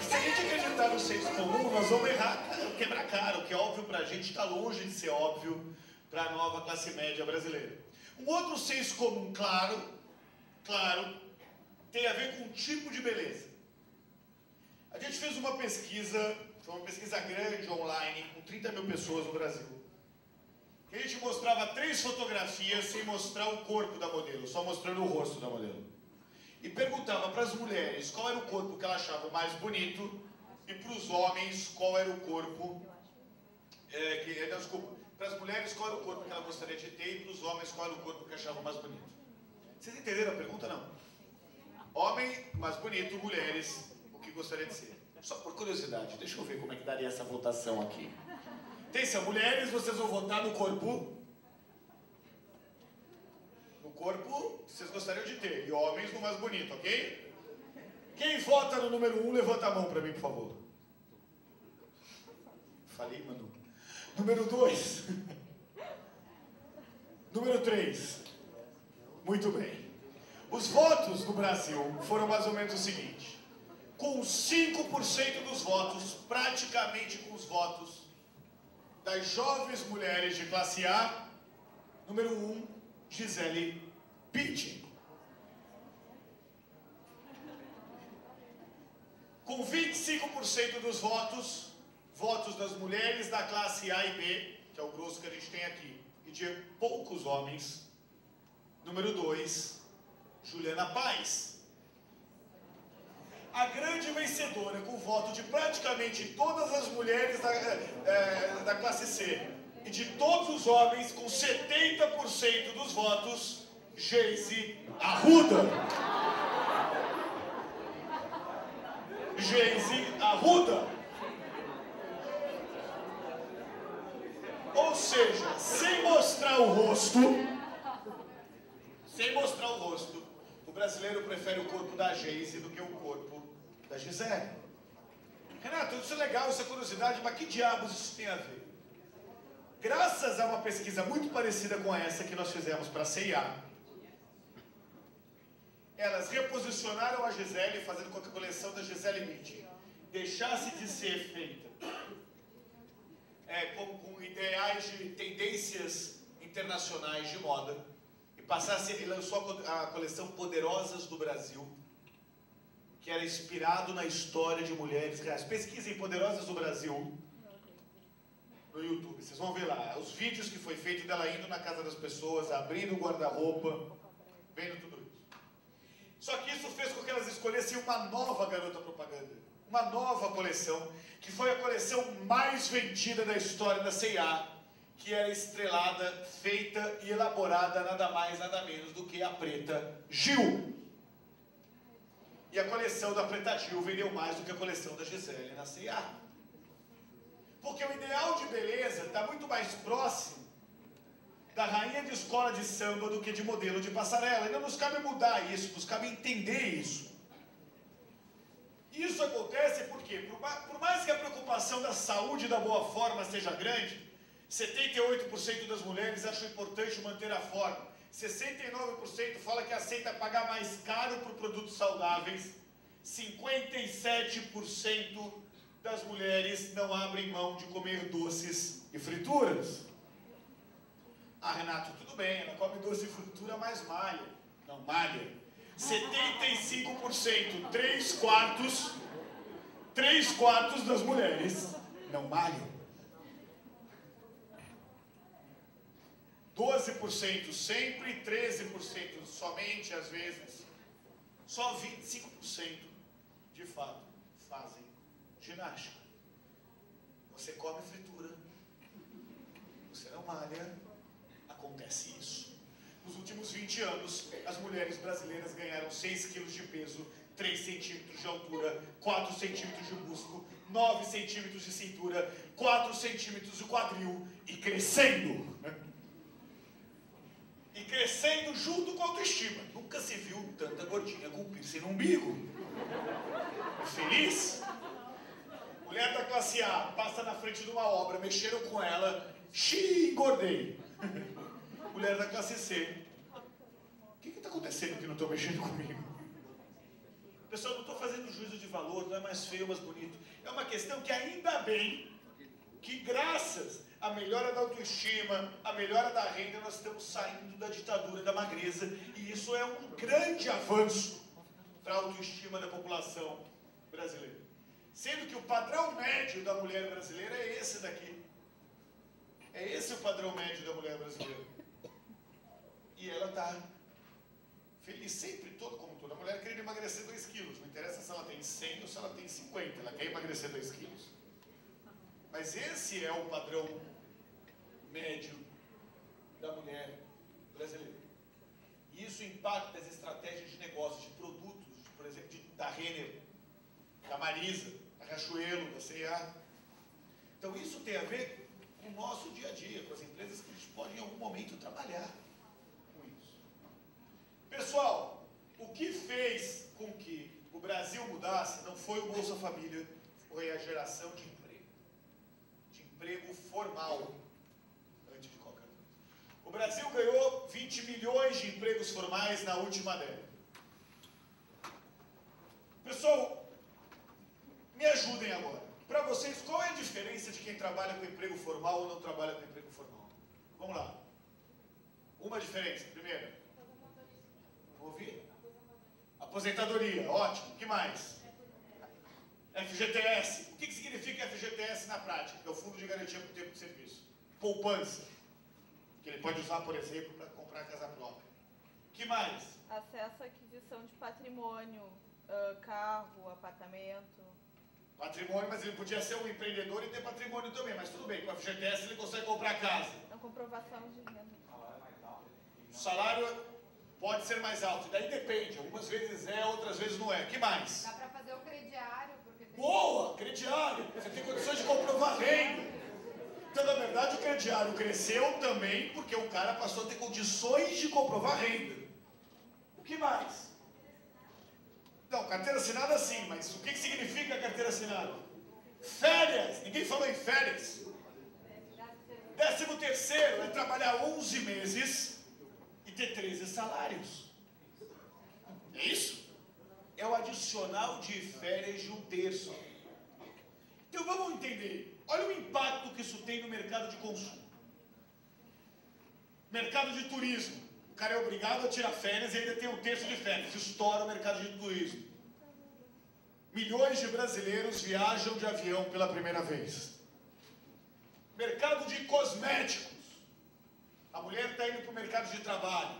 Se a gente acreditar no senso comum, nós vamos errar, quebrar cara. O que é óbvio pra gente está longe de ser óbvio para a nova classe média brasileira. Um outro senso comum claro, claro, tem a ver com o tipo de beleza. A gente fez uma pesquisa, foi uma pesquisa grande online, com 30 mil pessoas no Brasil. Que a gente mostrava três fotografias sem mostrar o corpo da modelo, só mostrando o rosto da modelo. E perguntava para as mulheres qual era o corpo que ela achava mais bonito e para os homens qual era o corpo. É, que, não, desculpa, para as mulheres qual era o corpo que ela gostaria de ter e para os homens qual era o corpo que achava mais bonito. Vocês entenderam a pergunta não? Homem mais bonito, mulheres, o que gostaria de ser. Só por curiosidade, deixa eu ver como é que daria essa votação aqui. Atenção, mulheres, vocês vão votar no corpo. No corpo, vocês gostariam de ter. E homens no mais bonito, ok? Quem vota no número 1, um, levanta a mão para mim, por favor. Falei, Manu. Número 2. Número 3. Muito bem. Os votos no Brasil foram mais ou menos o seguinte: com 5% dos votos, praticamente com os votos das jovens mulheres de classe A, número 1, um, Gisele Bündchen. Com 25% dos votos, votos das mulheres da classe A e B, que é o grosso que a gente tem aqui, e de poucos homens, número 2, Juliana Paz. A grande vencedora, com o voto de praticamente todas as mulheres da, é, da classe C e de todos os homens, com 70% dos votos, Geise Arruda. Geise Arruda. Ou seja, sem mostrar o rosto, sem mostrar o rosto, o brasileiro prefere o corpo da Geise do que o corpo da Gisele. Renato, isso é legal, isso é curiosidade, mas que diabos isso tem a ver? Graças a uma pesquisa muito parecida com essa que nós fizemos para a CIA, elas reposicionaram a Gisele, fazendo com que a coleção da Gisele Bündchen deixasse de ser feita é, com, com ideais de tendências internacionais de moda passasse, ele lançou a, coleção Poderosas do Brasil, que era inspirado na história de mulheres reais. Pesquisem Poderosas do Brasil no YouTube, vocês vão ver lá os vídeos que foi feito dela indo na casa das pessoas, abrindo o guarda-roupa, vendo tudo isso. Só que isso fez com que elas escolhessem uma nova garota propaganda, uma nova coleção, que foi a coleção mais vendida da história da C&A, que era estrelada, feita e elaborada nada mais, nada menos do que a Preta Gil. E a coleção da Preta Gil vendeu mais do que a coleção da Gisele na C&A. Porque o ideal de beleza está muito mais próximo da rainha de escola de samba do que de modelo de passarela. Ainda nos cabe mudar isso, nos cabe entender isso. Isso acontece porque, por mais que a preocupação da saúde e da boa forma seja grande, 78% das mulheres acham importante manter a forma. 69% fala que aceita pagar mais caro por produtos saudáveis. 57% das mulheres não abrem mão de comer doces e frituras. Ah, Renato, tudo bem, ela come doce e fritura, mais malha. não malha. 75%, 3 quartos, 3 quartos das mulheres não malham. 12% sempre, 13% somente às vezes. Só 25% de fato fazem ginástica. Você come fritura, você não malha, acontece isso. Nos últimos 20 anos, as mulheres brasileiras ganharam 6 quilos de peso, 3 centímetros de altura, 4 centímetros de músculo, 9 centímetros de cintura, 4 centímetros de quadril e crescendo. E crescendo junto com a autoestima. Nunca se viu tanta gordinha com piercing no umbigo. Feliz? Mulher da classe A passa na frente de uma obra, mexeram com ela, xiii, engordei. Mulher da classe C. O que está acontecendo que não estou mexendo comigo? Pessoal, não estou fazendo juízo de valor, não é mais feio, mais bonito. É uma questão que ainda bem que graças à melhora da autoestima, à melhora da renda, nós estamos saindo da ditadura da magreza. E isso é um grande avanço para a autoestima da população brasileira. Sendo que o padrão médio da mulher brasileira é esse daqui. É esse o padrão médio da mulher brasileira. E ela está feliz sempre, todo como toda mulher, querendo emagrecer 2 quilos. Não interessa se ela tem 100 ou se ela tem 50, ela quer emagrecer 2 quilos. Mas esse é o padrão médio da mulher brasileira. E isso impacta as estratégias de negócio, de produtos, por exemplo, de, da Renner, da Marisa, da Rachuelo, da C&A. Então isso tem a ver com o nosso dia a dia, com as empresas que a gente pode em algum momento trabalhar com isso. Pessoal, o que fez com que o Brasil mudasse não foi o Bolsa Família, foi a geração de emprego. De emprego formal, antes de qualquer coisa. O Brasil ganhou 20 milhões de empregos formais na última década. Pessoal, me ajudem agora. Para vocês, qual é a diferença de quem trabalha com emprego formal ou não trabalha com emprego formal? Vamos lá. Uma diferença. Primeira. Ouvir? Aposentadoria, ótimo. O que mais? FGTS. O que, que significa FGTS na prática? É o Fundo de Garantia por Tempo de Serviço. Poupança. Que ele pode usar, por exemplo, para comprar casa própria. O que mais? Acesso à aquisição de patrimônio, uh, carro, apartamento. Patrimônio, mas ele podia ser um empreendedor e ter patrimônio também. Mas tudo bem, com a FGTS ele consegue comprar casa. A comprovação de renda. O salário pode ser mais alto. E daí depende. Algumas vezes é, outras vezes não é. O que mais? Dá para fazer o crediário. Porque tem... Boa! Crediário. Você tem condições de comprovar renda. Então, na verdade, o crediário cresceu também porque o cara passou a ter condições de comprovar renda. O que mais? Não, carteira assinada sim, mas o que, significa carteira assinada? Férias! Ninguém falou em férias. Décimo terceiro é trabalhar 11 meses e ter 13 salários. É isso? É o adicional de férias de um terço. Então vamos entender. Olha o impacto que isso tem no mercado de consumo. Mercado de turismo. O cara é obrigado a tirar férias e ainda tem um terço de férias. Estoura o mercado de turismo. Milhões de brasileiros viajam de avião pela primeira vez. Mercado de cosméticos. A mulher está indo para o mercado de trabalho.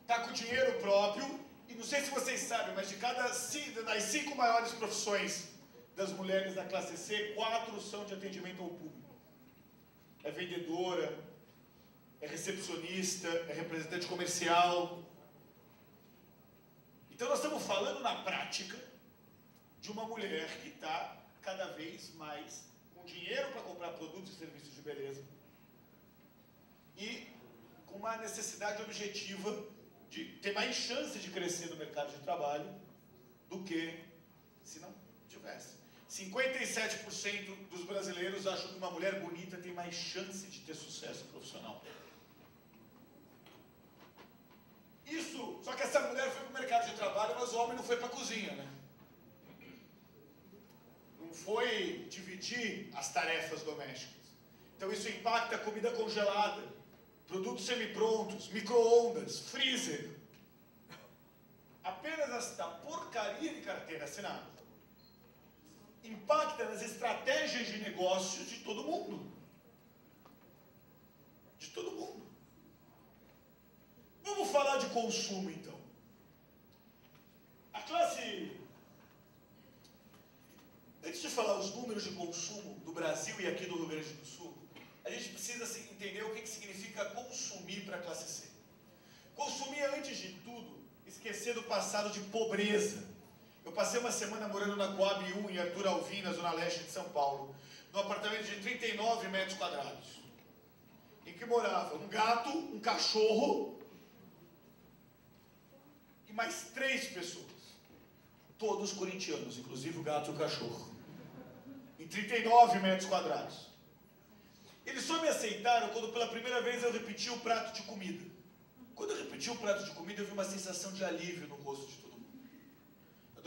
Está com dinheiro próprio. E não sei se vocês sabem, mas de cada das cinco maiores profissões das mulheres da classe C, quatro são de atendimento ao público. É vendedora, é recepcionista, é representante comercial. Então nós estamos falando na prática de uma mulher que está cada vez mais com dinheiro para comprar produtos e serviços de beleza e com uma necessidade objetiva de ter mais chance de crescer no mercado de trabalho do que se não tivesse. 57% dos brasileiros acham que uma mulher bonita tem mais chance de ter sucesso profissional. Isso, só que essa mulher foi para o mercado de trabalho, mas o homem não foi para a cozinha, né? Não foi dividir as tarefas domésticas. Então isso impacta a comida congelada. produtos semi-prontos, micro-ondas, freezer. Apenas esta porcaria de carteira assinada impacta nas estratégias de negócios de todo mundo. De todo mundo. Vamos falar de consumo então. A classe. Antes de falar os números de consumo do Brasil e aqui do Rio Grande do Sul, a gente precisa entender o que significa consumir para a classe C. Consumir, antes de tudo, esquecer do passado de pobreza. Eu passei uma semana morando na Coab 1, em Arthur Alvim, na zona leste de São Paulo, num apartamento de 39 metros quadrados, em que morava um gato, um cachorro e mais três pessoas, todos corintianos, inclusive o gato e o cachorro, em 39 metros quadrados. Eles só me aceitaram quando pela primeira vez eu repeti o prato de comida. Quando eu repeti o prato de comida, eu vi uma sensação de alívio no rosto de todo mundo. A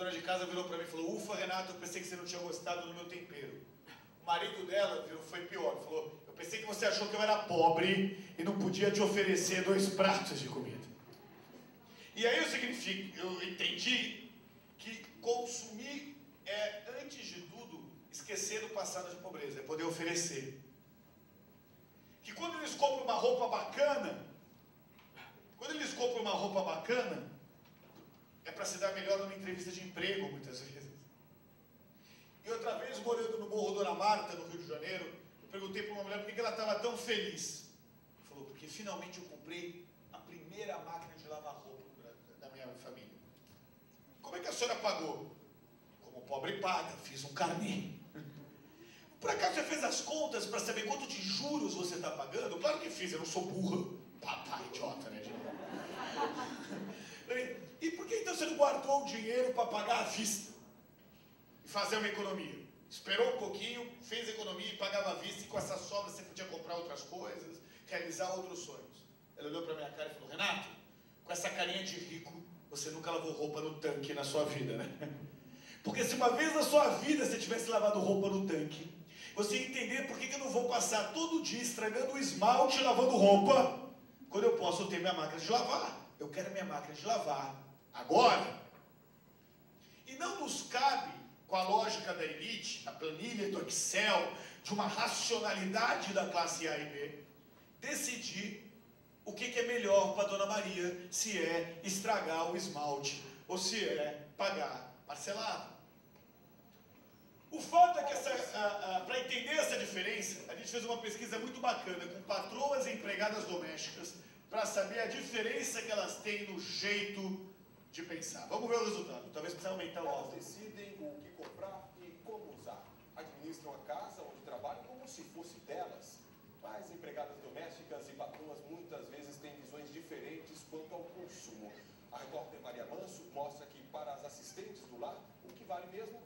dona de casa virou para mim e falou: Ufa, Renato, eu pensei que você não tinha gostado do meu tempero. O marido dela virou, foi pior, falou: Eu pensei que você achou que eu era pobre e não podia te oferecer dois pratos de comida. E aí eu, significa, eu entendi que consumir é, antes de tudo, esquecer do passado de pobreza, é poder oferecer. Que quando eles compram uma roupa bacana, quando eles compram uma roupa bacana, é para se dar melhor numa entrevista de emprego, muitas vezes. E outra vez, morando no Morro Dona Marta, no Rio de Janeiro, eu perguntei para uma mulher por que ela estava tão feliz. Ela falou, porque finalmente eu comprei a primeira máquina de lavar roupa da minha família. Como é que a senhora pagou? Como pobre paga, fiz um carnê. Por acaso você fez as contas para saber quanto de juros você está pagando? Claro que fiz, eu não sou burra. Papai, idiota, né? E por que então você não guardou o dinheiro para pagar à vista? E fazer uma economia? Esperou um pouquinho, fez economia e pagava à vista, e com essa sobra você podia comprar outras coisas, realizar outros sonhos. Ela olhou para minha cara e falou: Renato, com essa carinha de rico, você nunca lavou roupa no tanque na sua vida, né? Porque se uma vez na sua vida você tivesse lavado roupa no tanque, você ia entender por que, eu não vou passar todo dia estragando o esmalte lavando roupa, quando eu posso ter minha máquina de lavar. Eu quero minha máquina de lavar agora. E não nos cabe, com a lógica da elite, da planilha do Excel, de uma racionalidade da classe A e B, decidir o que, é melhor para Dona Maria, se é estragar o esmalte ou se é pagar parcelado. O fato é que, para entender essa diferença, a gente fez uma pesquisa muito bacana com patroas e empregadas domésticas para saber a diferença que elas têm no jeito de pensar. Vamos ver o resultado. Talvez precise aumentar o Elas áudio. decidem o que comprar e como usar. Administram a casa onde trabalham como se fosse delas. Mas empregadas domésticas e patroas muitas vezes têm visões diferentes quanto ao consumo. A repórter Maria Manso mostra que para as assistentes do lar, o que vale mesmo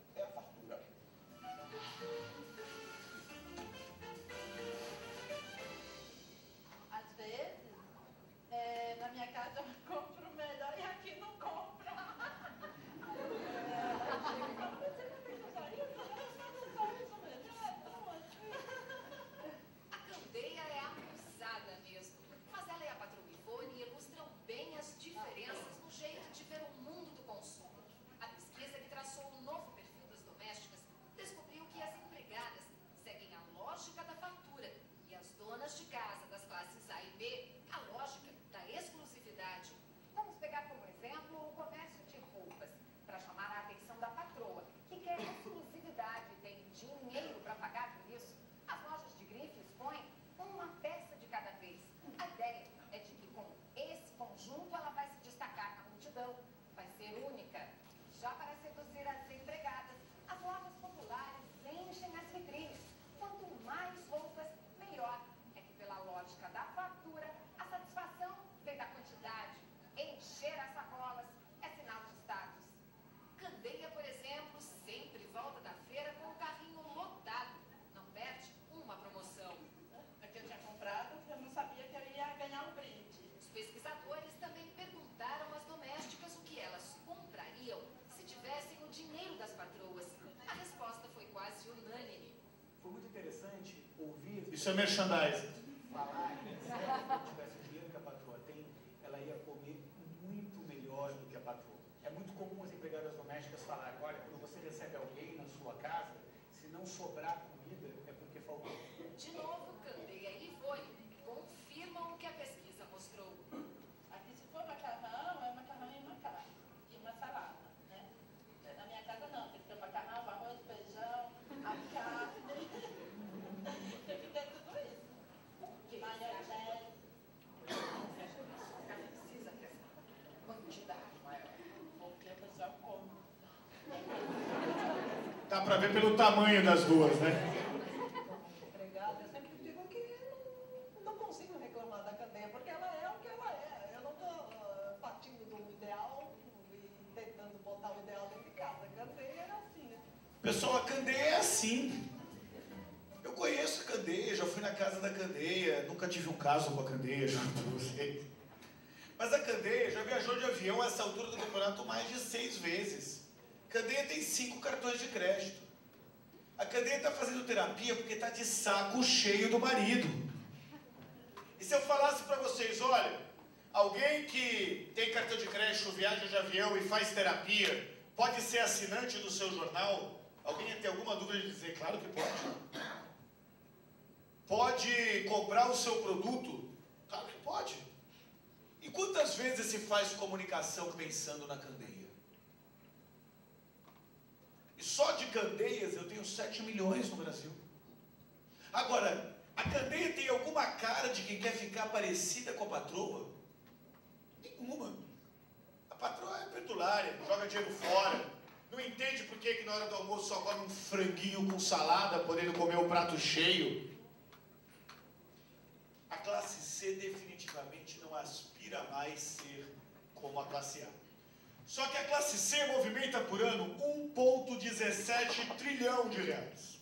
Isso é merchandising. Falar se ela tivesse o dinheiro que a patroa tem, ela ia comer muito melhor do que a patroa. É muito comum as empregadas domésticas falarem, olha, quando você recebe alguém na sua casa, se não sobrar Dá pra ver pelo tamanho das duas, né? Empregada, eu sempre digo que não, consigo reclamar da cadeia, porque ela é o que ela é. Eu não estou partindo do ideal e tentando botar o ideal dentro de casa. A cadeia é assim, né? Pessoal, a Candeia é assim. Eu conheço a Candeia, já fui na casa da Candeia, nunca tive um caso com a Candeia, juro pra vocês. Mas a Candeia já viajou de avião a essa altura do campeonato mais de seis vezes. Candeia tem cinco cartões de crédito. A Candeia está fazendo terapia porque está de saco cheio do marido. E se eu falasse para vocês, olha, alguém que tem cartão de crédito, viaja de avião e faz terapia, pode ser assinante do seu jornal? Alguém tem alguma dúvida de dizer? Claro que pode. Pode comprar o seu produto? Claro que pode. E quantas vezes se faz comunicação pensando na candeia? E só de candeias eu tenho 7 milhões no Brasil. Agora, a candeia tem alguma cara de quem quer ficar parecida com a patroa? Nenhuma. A patroa é perdulária, joga dinheiro fora. Não entende por que, que na hora do almoço só come um franguinho com salada, podendo comer o prato cheio. A classe C definitivamente não aspira mais ser como a classe A. Só que a classe C movimenta por ano 1,17 trilhão de reais.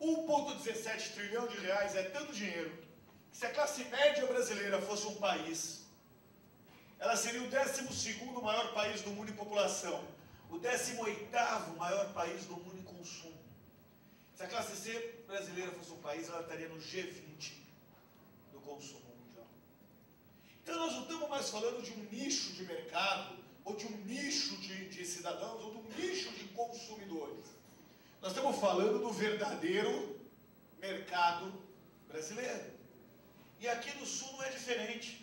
1,17 trilhão de reais é tanto dinheiro que se a classe média brasileira fosse um país, ela seria o 12 maior país do mundo em população, o 18 maior país do mundo em consumo. Se a classe C brasileira fosse um país, ela estaria no G20 do consumo. Então nós não estamos mais falando de um nicho de mercado, ou de um nicho de, de cidadãos, ou de um nicho de consumidores. Nós estamos falando do verdadeiro mercado brasileiro. E aqui no Sul não é diferente.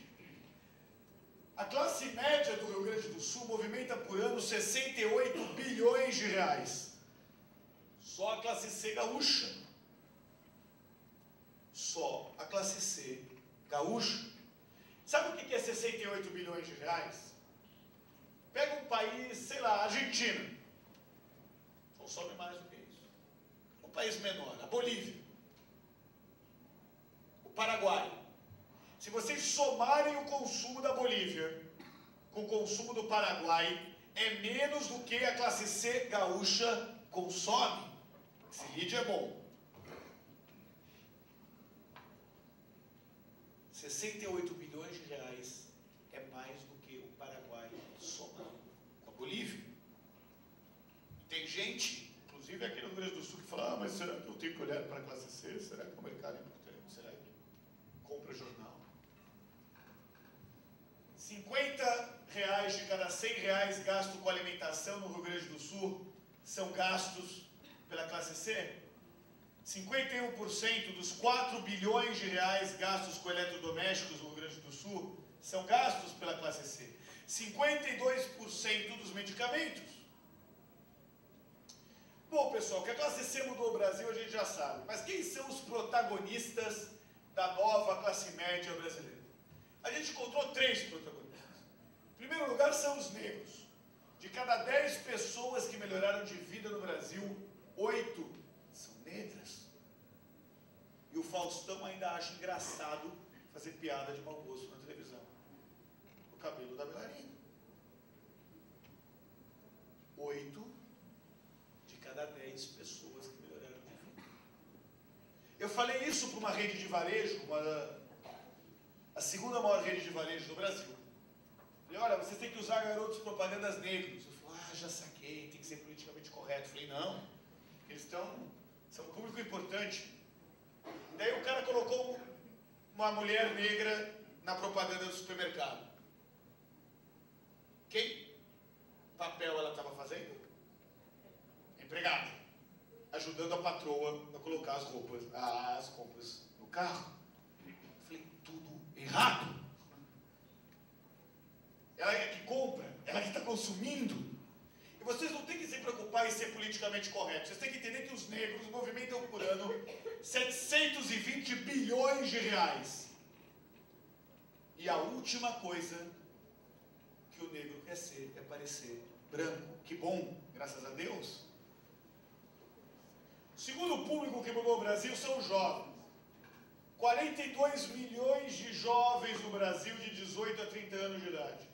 A classe média do Rio Grande do Sul movimenta por ano 68 bilhões de reais. Só a classe C gaúcha. Só a classe C gaúcha. Sabe o que é 68 bilhões de reais? Pega um país, sei lá, Argentina. Consome mais do que isso. Um país menor, a Bolívia. O Paraguai. Se vocês somarem o consumo da Bolívia com o consumo do Paraguai, é menos do que a classe C gaúcha consome. Esse lead é bom. 68 bilhões de reais é mais do que o Paraguai somado com a Bolívia. Tem gente, inclusive aqui no Rio Grande do Sul, que fala: ah, mas será que eu tenho que olhar para a classe C? Será que o mercado é importante? Será que compra jornal? 50 reais de cada 100 reais gasto com alimentação no Rio Grande do Sul são gastos pela classe C. 51% dos 4 bilhões de reais gastos com eletrodomésticos no Rio Grande do Sul são gastos pela classe C. 52% dos medicamentos. Bom, pessoal, que a classe C mudou o Brasil a gente já sabe. Mas quem são os protagonistas da nova classe média brasileira? A gente encontrou três protagonistas. Em primeiro lugar são os negros. De cada 10 pessoas que melhoraram de vida no Brasil, 8 são negras. E o Faustão ainda acha engraçado fazer piada de mau gosto na televisão. O cabelo da bailarina. 8 de cada 10 pessoas que melhoraram de vida. Eu falei isso para uma rede de varejo, uma, a segunda maior rede de varejo do Brasil. Falei, olha, vocês têm que usar garotos propagandas negros. Eu falei, ah, já saquei, tem que ser politicamente correto. Eu falei, não, eles estão, são um público importante. Daí o cara colocou uma mulher negra na propaganda do supermercado. Quem? Ajudando a patroa a colocar as roupas, as compras no carro. Eu falei, tudo errado. Ela é que compra, ela que está consumindo. E vocês não têm que se preocupar em ser politicamente correto. Vocês têm que entender que os negros movimentam por ano 720 bilhões de reais. E a última coisa que o negro quer ser é parecer branco. Que bom, graças a Deus. O segundo público que mudou o Brasil são os jovens. 42 milhões de jovens no Brasil de 18 a 30 anos de idade.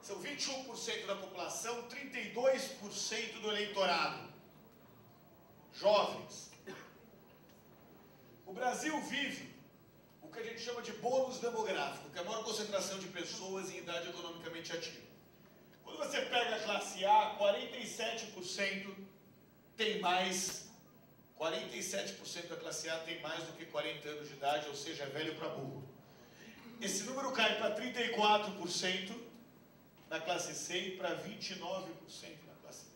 São 21% da população, 32% do eleitorado. Jovens. O Brasil vive o que a gente chama de bônus demográfico, que é a maior concentração de pessoas em idade economicamente ativa. Quando você pega a classe A, 47% tem mais, 47% da classe A tem mais do que 40 anos de idade, ou seja, é velho para burro. Esse número cai para 34% na classe C e para 29% na classe D.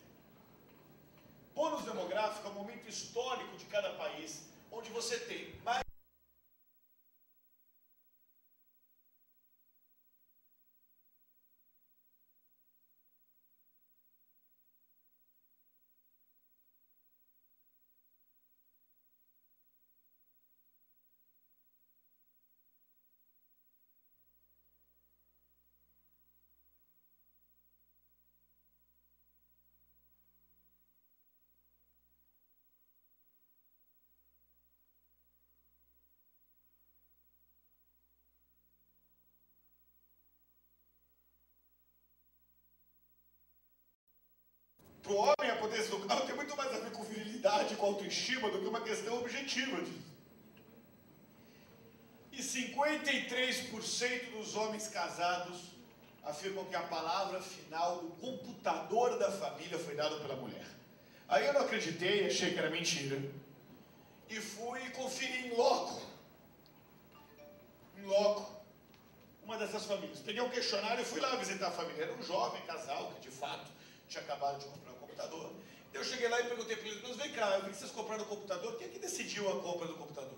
Bônus demográfico é um momento histórico de cada país, onde você tem mais Para o homem, a potência do carro tem muito mais a ver com virilidade, com autoestima, do que uma questão objetiva. E 53% dos homens casados afirmam que a palavra final do computador da família foi dada pela mulher. Aí eu não acreditei, achei que era mentira. E fui conferir em loco. Em loco. Uma dessas famílias. Peguei um questionário e fui lá visitar a família. Era um jovem casal que, de fato, tinha acabado de comprar computador. Eu cheguei lá e perguntei para eles, mas vem cá, eu vi que vocês compraram o computador, quem é que decidiu a compra do computador?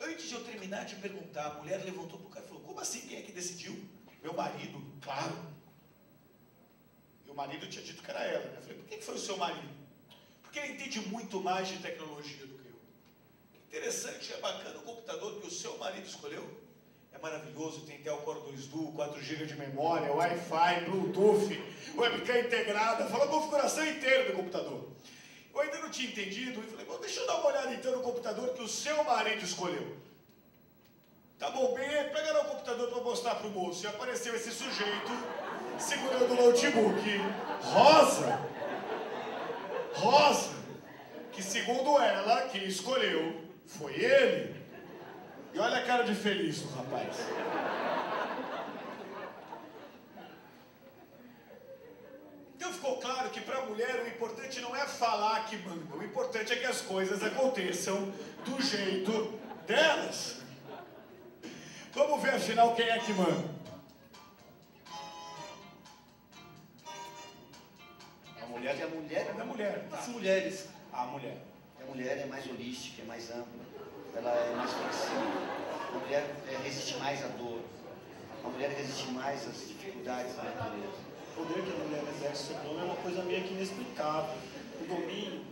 Antes de eu terminar de perguntar, a mulher levantou para o cara e falou, como assim, quem é que decidiu? Meu marido, claro. E o marido tinha dito que era ela. Né? Eu falei, por que foi o seu marido? Porque ele entende muito mais de tecnologia do que eu. Interessante, é bacana o computador que o seu marido escolheu. É maravilhoso, tem Intel Core 2 Duo, 4 GB de memória, Wi-Fi, Bluetooth, webcam integrada, fala a configuração inteira do computador. Eu ainda não tinha entendido e falei, bom, deixa eu dar uma olhada então no computador que o seu marido escolheu. Tá bom, bem, pegaram o computador para mostrar para o moço e apareceu esse sujeito segurando o notebook rosa. Rosa. Que segundo ela, quem escolheu foi ele. E olha a cara de feliz do rapaz. Então ficou claro que para a mulher o importante não é falar que manda, o importante é que as coisas aconteçam do jeito delas. Vamos ver afinal quem é que manda. A mulher é a mulher. É da mulher. As mulheres. A mulher. A mulher é mais holística, é mais ampla, ela é mais flexível. A mulher é, resiste mais à dor. A mulher resiste mais às dificuldades da natureza. O poder que a mulher exerce sobre o homem é uma coisa meio que inexplicável. O domínio,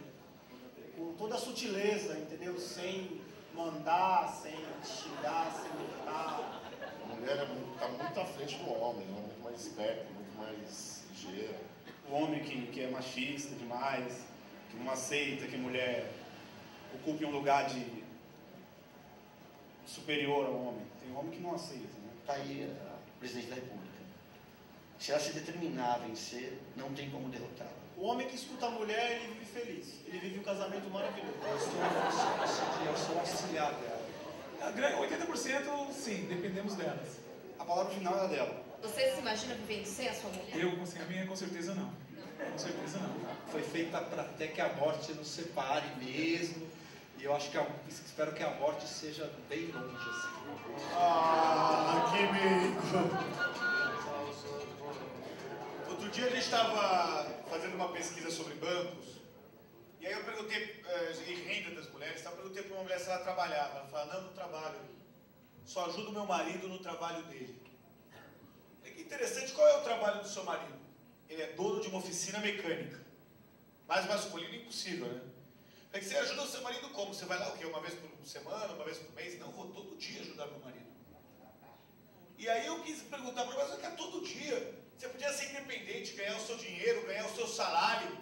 com toda a sutileza, entendeu? Sem mandar, sem xingar, sem gritar. A mulher está muito, tá muito à frente do homem, né? muito mais esperta, muito mais ligeira. O homem que, que é machista demais, que não aceita que mulher ocupe um lugar de superior ao homem. Tem homem que não aceita. Né? Está aí a presidente da República. Se ela se determinar a vencer, não tem como derrotá-la. O homem que escuta a mulher, ele vive feliz. Ele vive um casamento maravilhoso. Eu sou, eu sou auxiliar dela. A grande- 80% sim, dependemos delas. A palavra final é dela. Você se imagina vivendo sem a sua mulher? Eu, assim, a minha com certeza não. Com certeza não. Foi feita para até que a morte nos separe mesmo. E eu acho que a, espero que a morte seja bem longe assim. Ah, que mico! Outro dia a gente estava fazendo uma pesquisa sobre bancos E aí eu perguntei, uh, em renda das mulheres, então eu perguntei para uma mulher se ela trabalhava. Ela falou, não, não trabalho. Só ajudo meu marido no trabalho dele. Que interessante, qual é o trabalho do seu marido? Ele é dono de uma oficina mecânica. Mais masculino impossível, né? Falei, você ajuda o seu marido como? Você vai lá o quê? Uma vez por semana, uma vez por mês? Não, vou todo dia ajudar meu marido. E aí eu quis perguntar para ela, mas eu quero todo dia. Você podia ser independente, ganhar o seu dinheiro, ganhar o seu salário.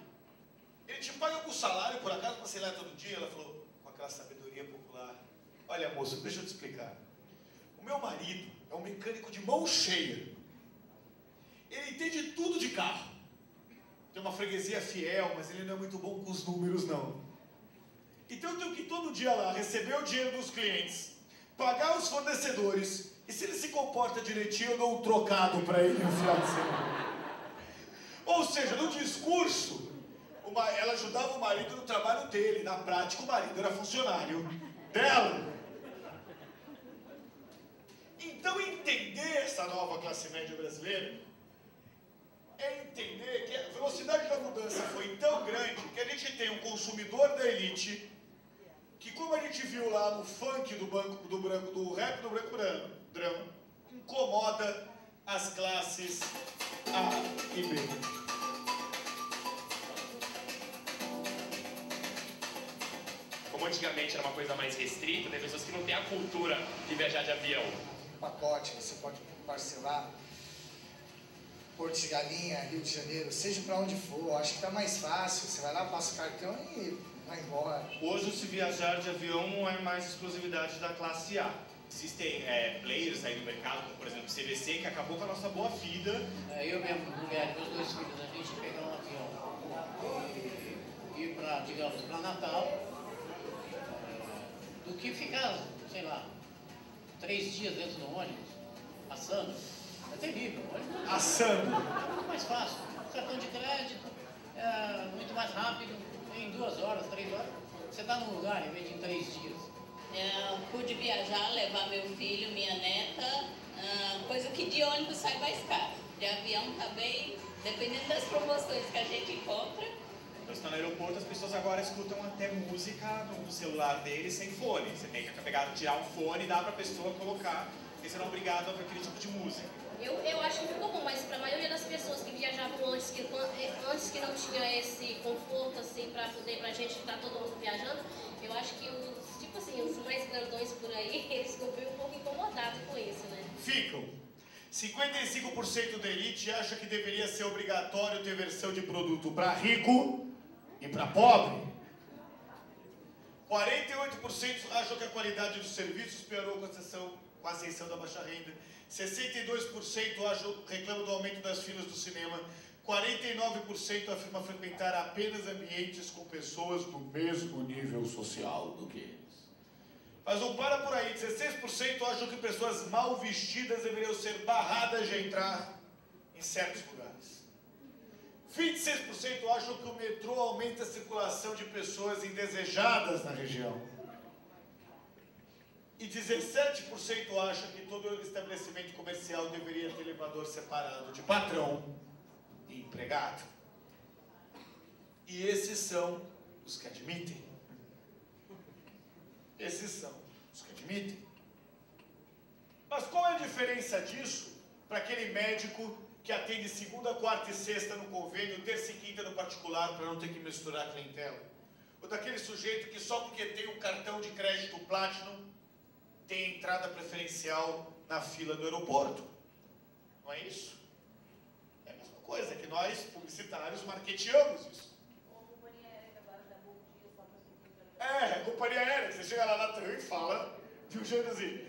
Ele te paga com salário, por acaso, para você ir lá todo dia? Ela falou, com aquela sabedoria popular. Olha, moça, deixa eu te explicar. O meu marido é um mecânico de mão cheia. Ele entende tudo de carro. Tem uma freguesia fiel, mas ele não é muito bom com os números, não. Então eu tenho que todo dia lá receber o dinheiro dos clientes, pagar os fornecedores, e se ele se comporta direitinho, eu dou um trocado para ele no final de semana. Ou seja, no discurso, uma, ela ajudava o marido no trabalho dele, na prática o marido era funcionário dela. Então entender essa nova classe média brasileira é entender que a velocidade da mudança foi tão grande que a gente tem um consumidor da elite que como a gente viu lá no funk do banco do branco, do rap do branco drama, incomoda as classes A e B. Como antigamente era uma coisa mais restrita, tem pessoas que não têm a cultura de viajar de avião. Pacote que você pode parcelar Porto de Galinha, Rio de Janeiro, seja para onde for, acho que está mais fácil. Você vai lá, passa o cartão e vai embora. Hoje, se viajar de avião não é mais exclusividade da classe A. Existem é, players aí no mercado, como por exemplo o CVC, que acabou com a nossa boa vida. É, eu mesmo, mulher, meus dois filhos, a gente pegar um avião e ir para, digamos, para Natal, é, do que ficar, sei lá, três dias dentro do ônibus, assando. É terrível. Ônibus, assando. É muito mais fácil. Cartão de crédito, é muito mais rápido, em duas horas, três horas. Você está num lugar em vez de em três dias. É, pude viajar, levar meu filho, minha neta, uh, coisa que de ônibus sai mais caro. De avião também, dependendo das promoções que a gente encontra. Então, está no aeroporto, as pessoas agora escutam até música no celular deles sem fone. Você tem que pegar, tirar um fone e dar para a pessoa colocar, e você não é obrigado a aquele tipo de música. Eu, eu acho que ficou bom, mas para a maioria das pessoas que viajavam antes, que, antes que não tinha esse conforto, assim, para poder, pra gente estar tá todo mundo viajando, eu acho que os, tipo assim, os mais grandões por aí, eles ficam um pouco incomodados com isso, né? Ficam. 55% da elite acha que deveria ser obrigatório ter versão de produto para rico e para pobre. 48% acham que a qualidade dos serviços piorou com a, sessão, a ascensão da baixa renda. 62% acham, reclamam do aumento das filas do cinema. 49% afirma frequentar apenas ambientes com pessoas do mesmo nível social do que eles. Mas não para por aí. 16% acham que pessoas mal vestidas deveriam ser barradas de entrar em certos lugares. 26% acham que o metrô aumenta a circulação de pessoas indesejadas na região. E 17% acham que todo estabelecimento comercial deveria ter elevador separado de patrão e empregado. E esses são os que admitem. Esses são os que admitem. Mas qual é a diferença disso para aquele médico que atende segunda, quarta e sexta no convênio, terça e quinta no particular, para não ter que misturar a clientela? Ou daquele sujeito que só porque tem um cartão de crédito Platinum tem entrada preferencial na fila do aeroporto? Não é isso? É a mesma coisa, que nós, publicitários, marketeamos isso. É, a companhia aérea, você chega lá na TAM e fala um jeito assim,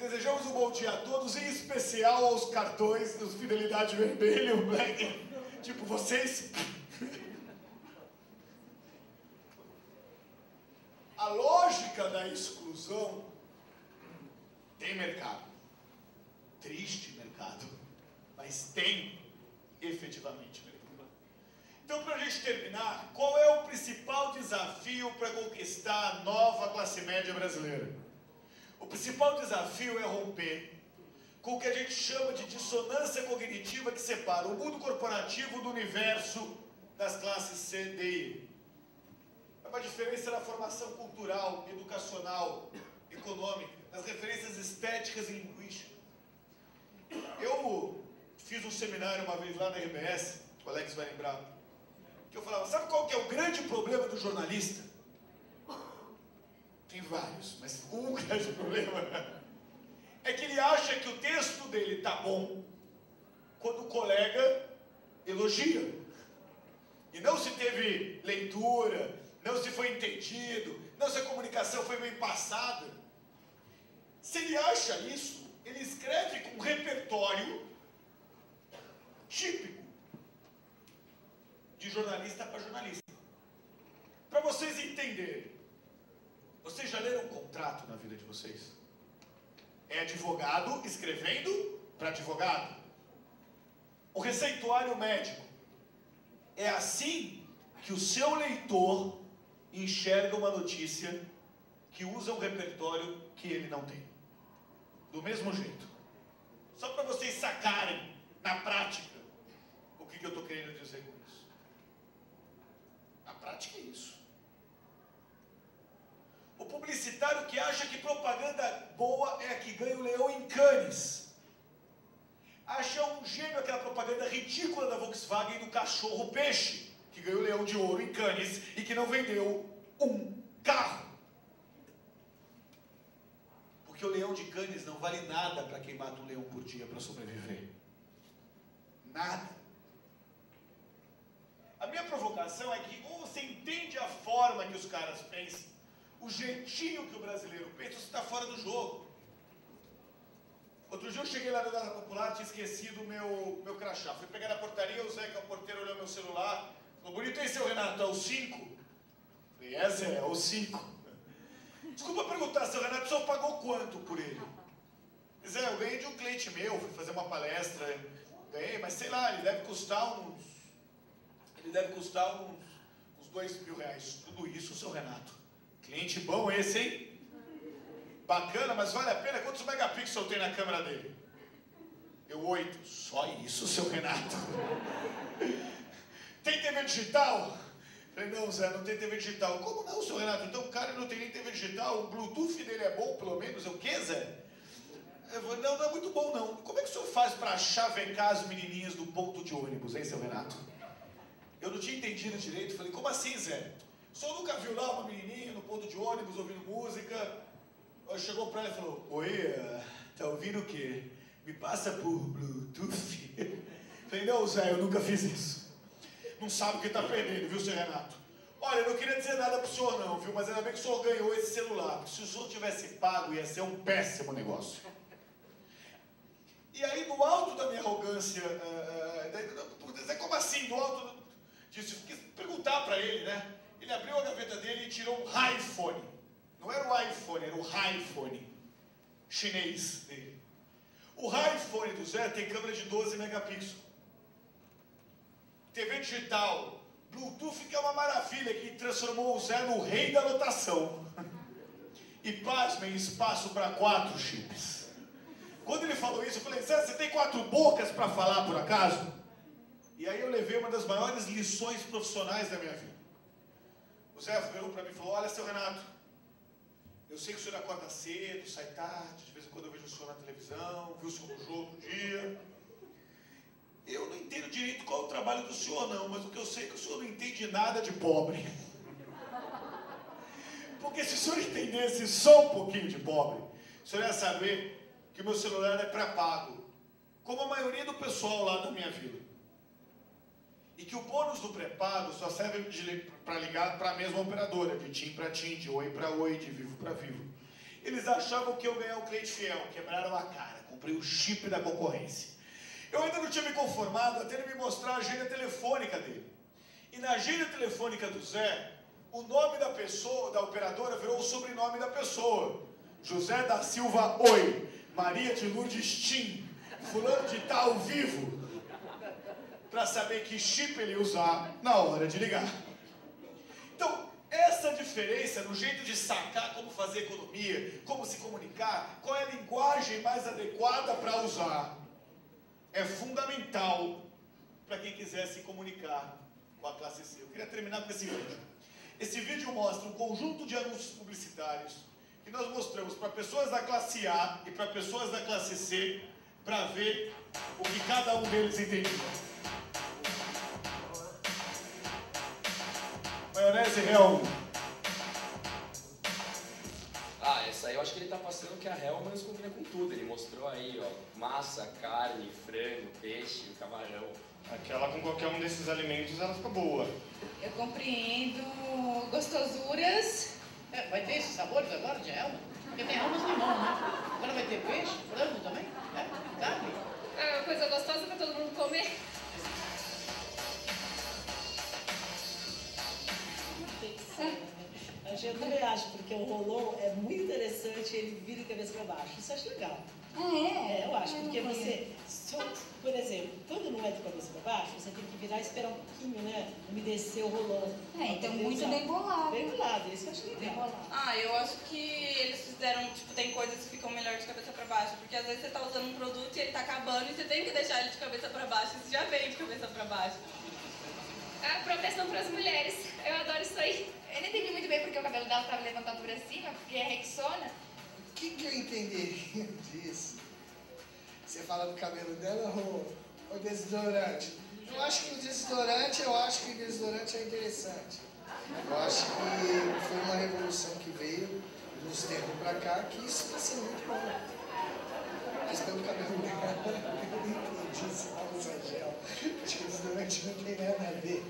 desejamos um bom dia a todos, em especial aos cartões dos Fidelidade Vermelho, Black, tipo, vocês... A lógica da exclusão tem mercado. Triste mercado, mas tem efetivamente mercado. Então, para a gente terminar, qual é o principal desafio para conquistar a nova classe média brasileira? O principal desafio é romper com o que a gente chama de dissonância cognitiva que separa o mundo corporativo do universo das classes C, D e E. É uma diferença na formação cultural, educacional, econômica, nas referências estéticas e linguísticas. Eu fiz um seminário uma vez lá na RBS, o Alex vai lembrar, que eu falava, sabe qual que é o grande problema do jornalista? Tem vários, mas um grande problema é que ele acha que o texto dele tá bom quando o colega elogia. E não se teve leitura, não se foi entendido, não se a comunicação foi bem passada. Se ele acha isso, ele escreve com um repertório típico de jornalista para jornalista. Para vocês entenderem, vocês já leram um contrato na vida de vocês? É advogado escrevendo para advogado. O receituário médico. É assim que o seu leitor enxerga uma notícia que usa um repertório que ele não tem. Do mesmo jeito. Só para vocês sacarem na prática o que, que eu estou querendo dizer com isso. Na prática é isso. O publicitário que acha que propaganda boa é a que ganha o leão em Cannes. Acha um gênio aquela propaganda ridícula da Volkswagen do cachorro peixe, que ganhou o leão de ouro em Cannes e que não vendeu um carro. Porque o leão de Cannes não vale nada para quem mata um leão por dia para sobreviver. Nada. A minha provocação é que ou você entende a forma que os caras pensam, o jeitinho que o brasileiro pensa, você está fora do jogo. Outro dia eu cheguei lá na Data Popular, tinha esquecido o meu, meu crachá. Fui pegar na portaria, o é o porteiro, olhou meu celular. Falou, bonito aí, seu Renato, é o 5? Falei, é, Zé, é o 5. Desculpa perguntar, seu Renato, o senhor pagou quanto por ele? Zé, eu ganhei de um cliente meu, fui fazer uma palestra, ganhei, mas sei lá, ele deve custar uns. Ele deve custar uns, uns dois mil reais. Tudo isso, seu Renato. Cliente bom esse, hein? Bacana, mas vale a pena? Quantos megapixels tem na câmera dele? Eu, oito. Só isso, seu Renato. tem TV digital? Falei, não, Zé, não tem TV digital. Como não, seu Renato? Então o cara não tem nem TV digital, o Bluetooth dele é bom, pelo menos. É o quê, Zé? Eu falei, não, não é muito bom, não. Como é que o senhor faz para chavecar as menininhas do ponto de ônibus, hein, seu Renato? Eu não tinha entendido direito. Falei, como assim, Zé? O senhor nunca viu lá uma menininha no ponto de ônibus ouvindo música? Chegou pra ela e falou, oi, eh, tá ouvindo o quê? Me passa por Bluetooth. Falei, não, Zé, eu nunca fiz isso. Não sabe o que tá perdendo, viu, seu Renato? Olha, eu não queria dizer nada pro senhor não, viu? Mas ainda bem que o senhor ganhou esse celular. Se o senhor tivesse pago, ia ser um péssimo negócio. E aí, no alto da minha arrogância, uh, uh, como assim, do alto disso, quis perguntar para ele, né? Ele abriu a gaveta dele e tirou um iPhone. Não era o iPhone, era o iPhone chinês dele. O iPhone do Zé tem câmera de 12 megapixels. TV digital, Bluetooth que é uma maravilha, que transformou o Zé no rei da lotação. E pasmem, espaço para quatro chips. Quando ele falou isso, eu falei, Zé, você tem quatro bocas para falar por acaso? E aí eu levei uma das maiores lições profissionais da minha vida. O Zé virou para mim e falou, olha, seu Renato, eu sei que o senhor acorda cedo, sai tarde, de vez em quando eu vejo o senhor na televisão, viu o senhor no jogo um dia. Eu não entendo direito qual é o trabalho do senhor, não, mas o que eu sei é que o senhor não entende nada de pobre. Porque se o senhor entendesse só um pouquinho de pobre, o senhor ia saber que o meu celular é pré-pago, como a maioria do pessoal lá da minha vila. E que o bônus do pré-pago só serve para ligar para a mesma operadora, de TIM para TIM, de Oi para Oi, de Vivo para Vivo. Eles achavam que eu ganhar um cliente fiel, quebraram a cara, comprei o chip da concorrência. Eu ainda não tinha me conformado até ele me mostrar a agenda telefônica dele. E na agenda telefônica do Zé, o nome da pessoa, da operadora, virou o sobrenome da pessoa. José da Silva Oi, Maria de Lourdes Tim, fulano de tal vivo. Para saber que chip ele usar na hora de ligar. Então, essa diferença no jeito de sacar como fazer economia, como se comunicar, qual é a linguagem mais adequada para usar, é fundamental para quem quiser se comunicar com a classe C. Eu queria terminar com esse vídeo. Esse vídeo mostra um conjunto de anúncios publicitários que nós mostramos para pessoas da classe A e para pessoas da classe C para ver o que cada um deles entendia. Maionese Real eu acho que ele tá passando que a Hellmann's combina com tudo. Ele mostrou aí, ó, massa, carne, frango, peixe, camarão. Aquela com qualquer um desses alimentos ela fica boa. Eu compreendo gostosuras. É, vai ter esses sabores agora de Elma? Porque tem almas limão, né? Agora vai ter peixe, frango também? É, carne? É uma coisa gostosa pra todo mundo comer. Eu também acho, porque o rolô é muito interessante, ele vira de cabeça para baixo. Isso eu acho legal. Ah, é? É, eu acho, Ah, porque você, só, por exemplo, quando não é de cabeça para baixo, você tem que virar e esperar um pouquinho, né? Umedecer o rolô. É, então muito bem bolado. Bem bolado, isso eu acho legal. Ah, eu acho que eles fizeram, tipo, tem coisas que ficam melhor de cabeça pra baixo. Porque às vezes você tá usando um produto e ele tá acabando e você tem que deixar ele de cabeça pra baixo. Isso já veio de cabeça pra baixo. A proteção para as mulheres. Eu adoro isso aí. Eu não entendi muito bem porque o cabelo dela tava levantado pra cima, porque é Rexona. O que, que eu entenderia disso? Você fala do cabelo dela ou, ou desodorante? Eu acho que o desodorante, eu acho que o desodorante é interessante. Eu acho que foi uma revolução que veio uns tempos pra cá, que isso está sendo muito bom. Mas pelo cabelo dela, eu não entendi se usa gel. Acho que o desodorante não tem nada a ver.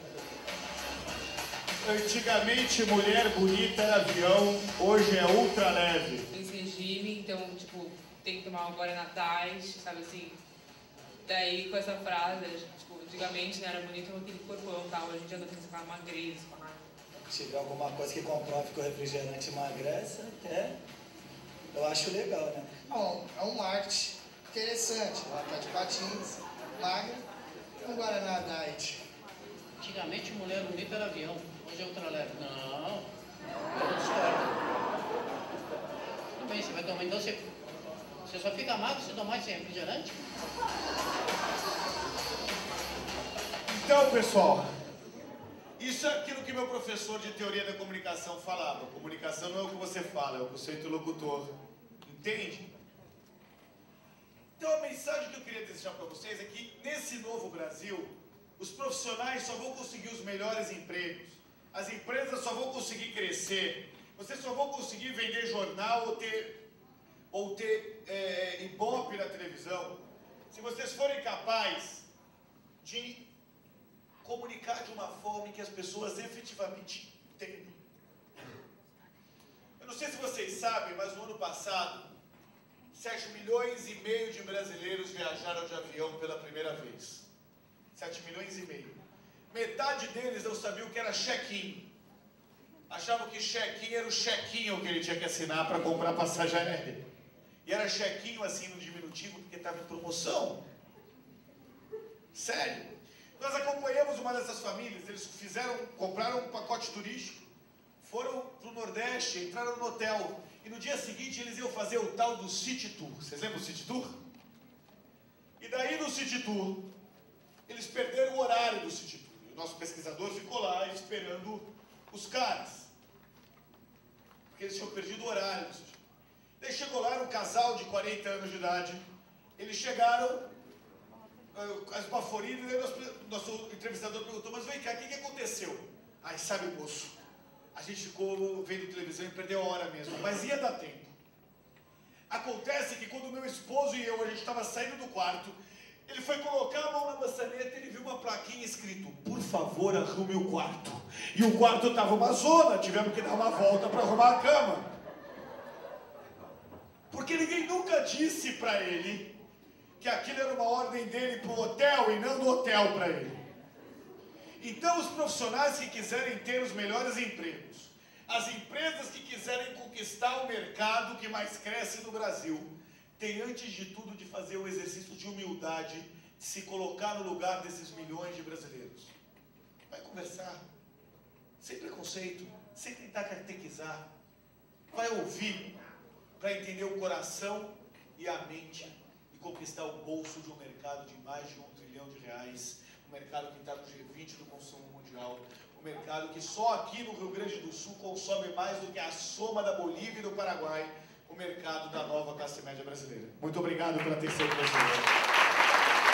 Antigamente, mulher bonita era avião, hoje é ultra leve. esse regime, então, tipo, tem que tomar um Guaraná Tais, sabe assim? Daí, com essa frase, tipo, antigamente né, era bonito com aquele corpão e tal, hoje em dia não tem que ficar magreza. Se tiver alguma coisa que comprove que o refrigerante emagrece, até eu acho legal, né? Bom, é um marketing interessante. Ela tá de patins, magra, um Guaraná Diet. Antigamente mulher bonita era avião, hoje é ultraleve. Não, eu discordo. Tudo bem, você vai tomar, então você, você só fica magro se tomar esse refrigerante? Então, pessoal, isso é aquilo que meu professor de teoria da comunicação falava. Comunicação não é o que você fala, é o que seu interlocutor entende. Então, a mensagem que eu queria deixar para vocês é que nesse novo Brasil, os profissionais só vão conseguir os melhores empregos, as empresas só vão conseguir crescer, vocês só vão conseguir vender jornal ou ter, ou ter é, ibope na televisão, se vocês forem capazes de comunicar de uma forma que as pessoas efetivamente entendam. Eu não sei se vocês sabem, mas no ano passado, 7 milhões e meio de brasileiros viajaram de avião pela primeira vez. 7 milhões e meio. Metade deles não sabiam o que era check-in. Achavam que check-in era o chequinho que ele tinha que assinar para comprar passagem aérea. E era chequinho assim no diminutivo porque estava em promoção. Sério. Nós acompanhamos uma dessas famílias, eles fizeram, compraram um pacote turístico, foram para o Nordeste, entraram no hotel, e no dia seguinte eles iam fazer o tal do City Tour. Vocês lembram do City Tour? E daí no City Tour, eles perderam o horário do City Tour. Nosso pesquisador ficou lá esperando os caras. Porque eles tinham perdido o horário Tour. Daí chegou lá, um casal de 40 anos de idade. Eles chegaram, ah, esbaforidos, e aí o nosso entrevistador perguntou, mas vem cá, o que, que aconteceu? Ai, sabe, moço, a gente ficou vendo televisão e perdeu a hora mesmo, mas ia dar tempo. Acontece que quando meu esposo e eu, a gente estava saindo do quarto, ele foi colocar a mão na maçaneta e ele viu uma plaquinha escrito, por favor, arrume o quarto. E o quarto estava uma zona, tivemos que dar uma volta para arrumar a cama. Porque ninguém nunca disse para ele que aquilo era uma ordem dele para o hotel e não do hotel para ele. Então, os profissionais que quiserem ter os melhores empregos, as empresas que quiserem conquistar o mercado que mais cresce no Brasil, têm antes de tudo de fazer o exercício de humildade, de se colocar no lugar desses milhões de brasileiros. Vai conversar, sem preconceito, sem tentar catequizar. Vai ouvir para entender o coração e a mente e conquistar o bolso de um mercado de mais de um trilhão de reais, um mercado que está no G20 do consumo mundial, um mercado que só aqui no Rio Grande do Sul consome mais do que a soma da Bolívia e do Paraguai, o mercado da nova classe média brasileira. Muito obrigado pela atenção de vocês.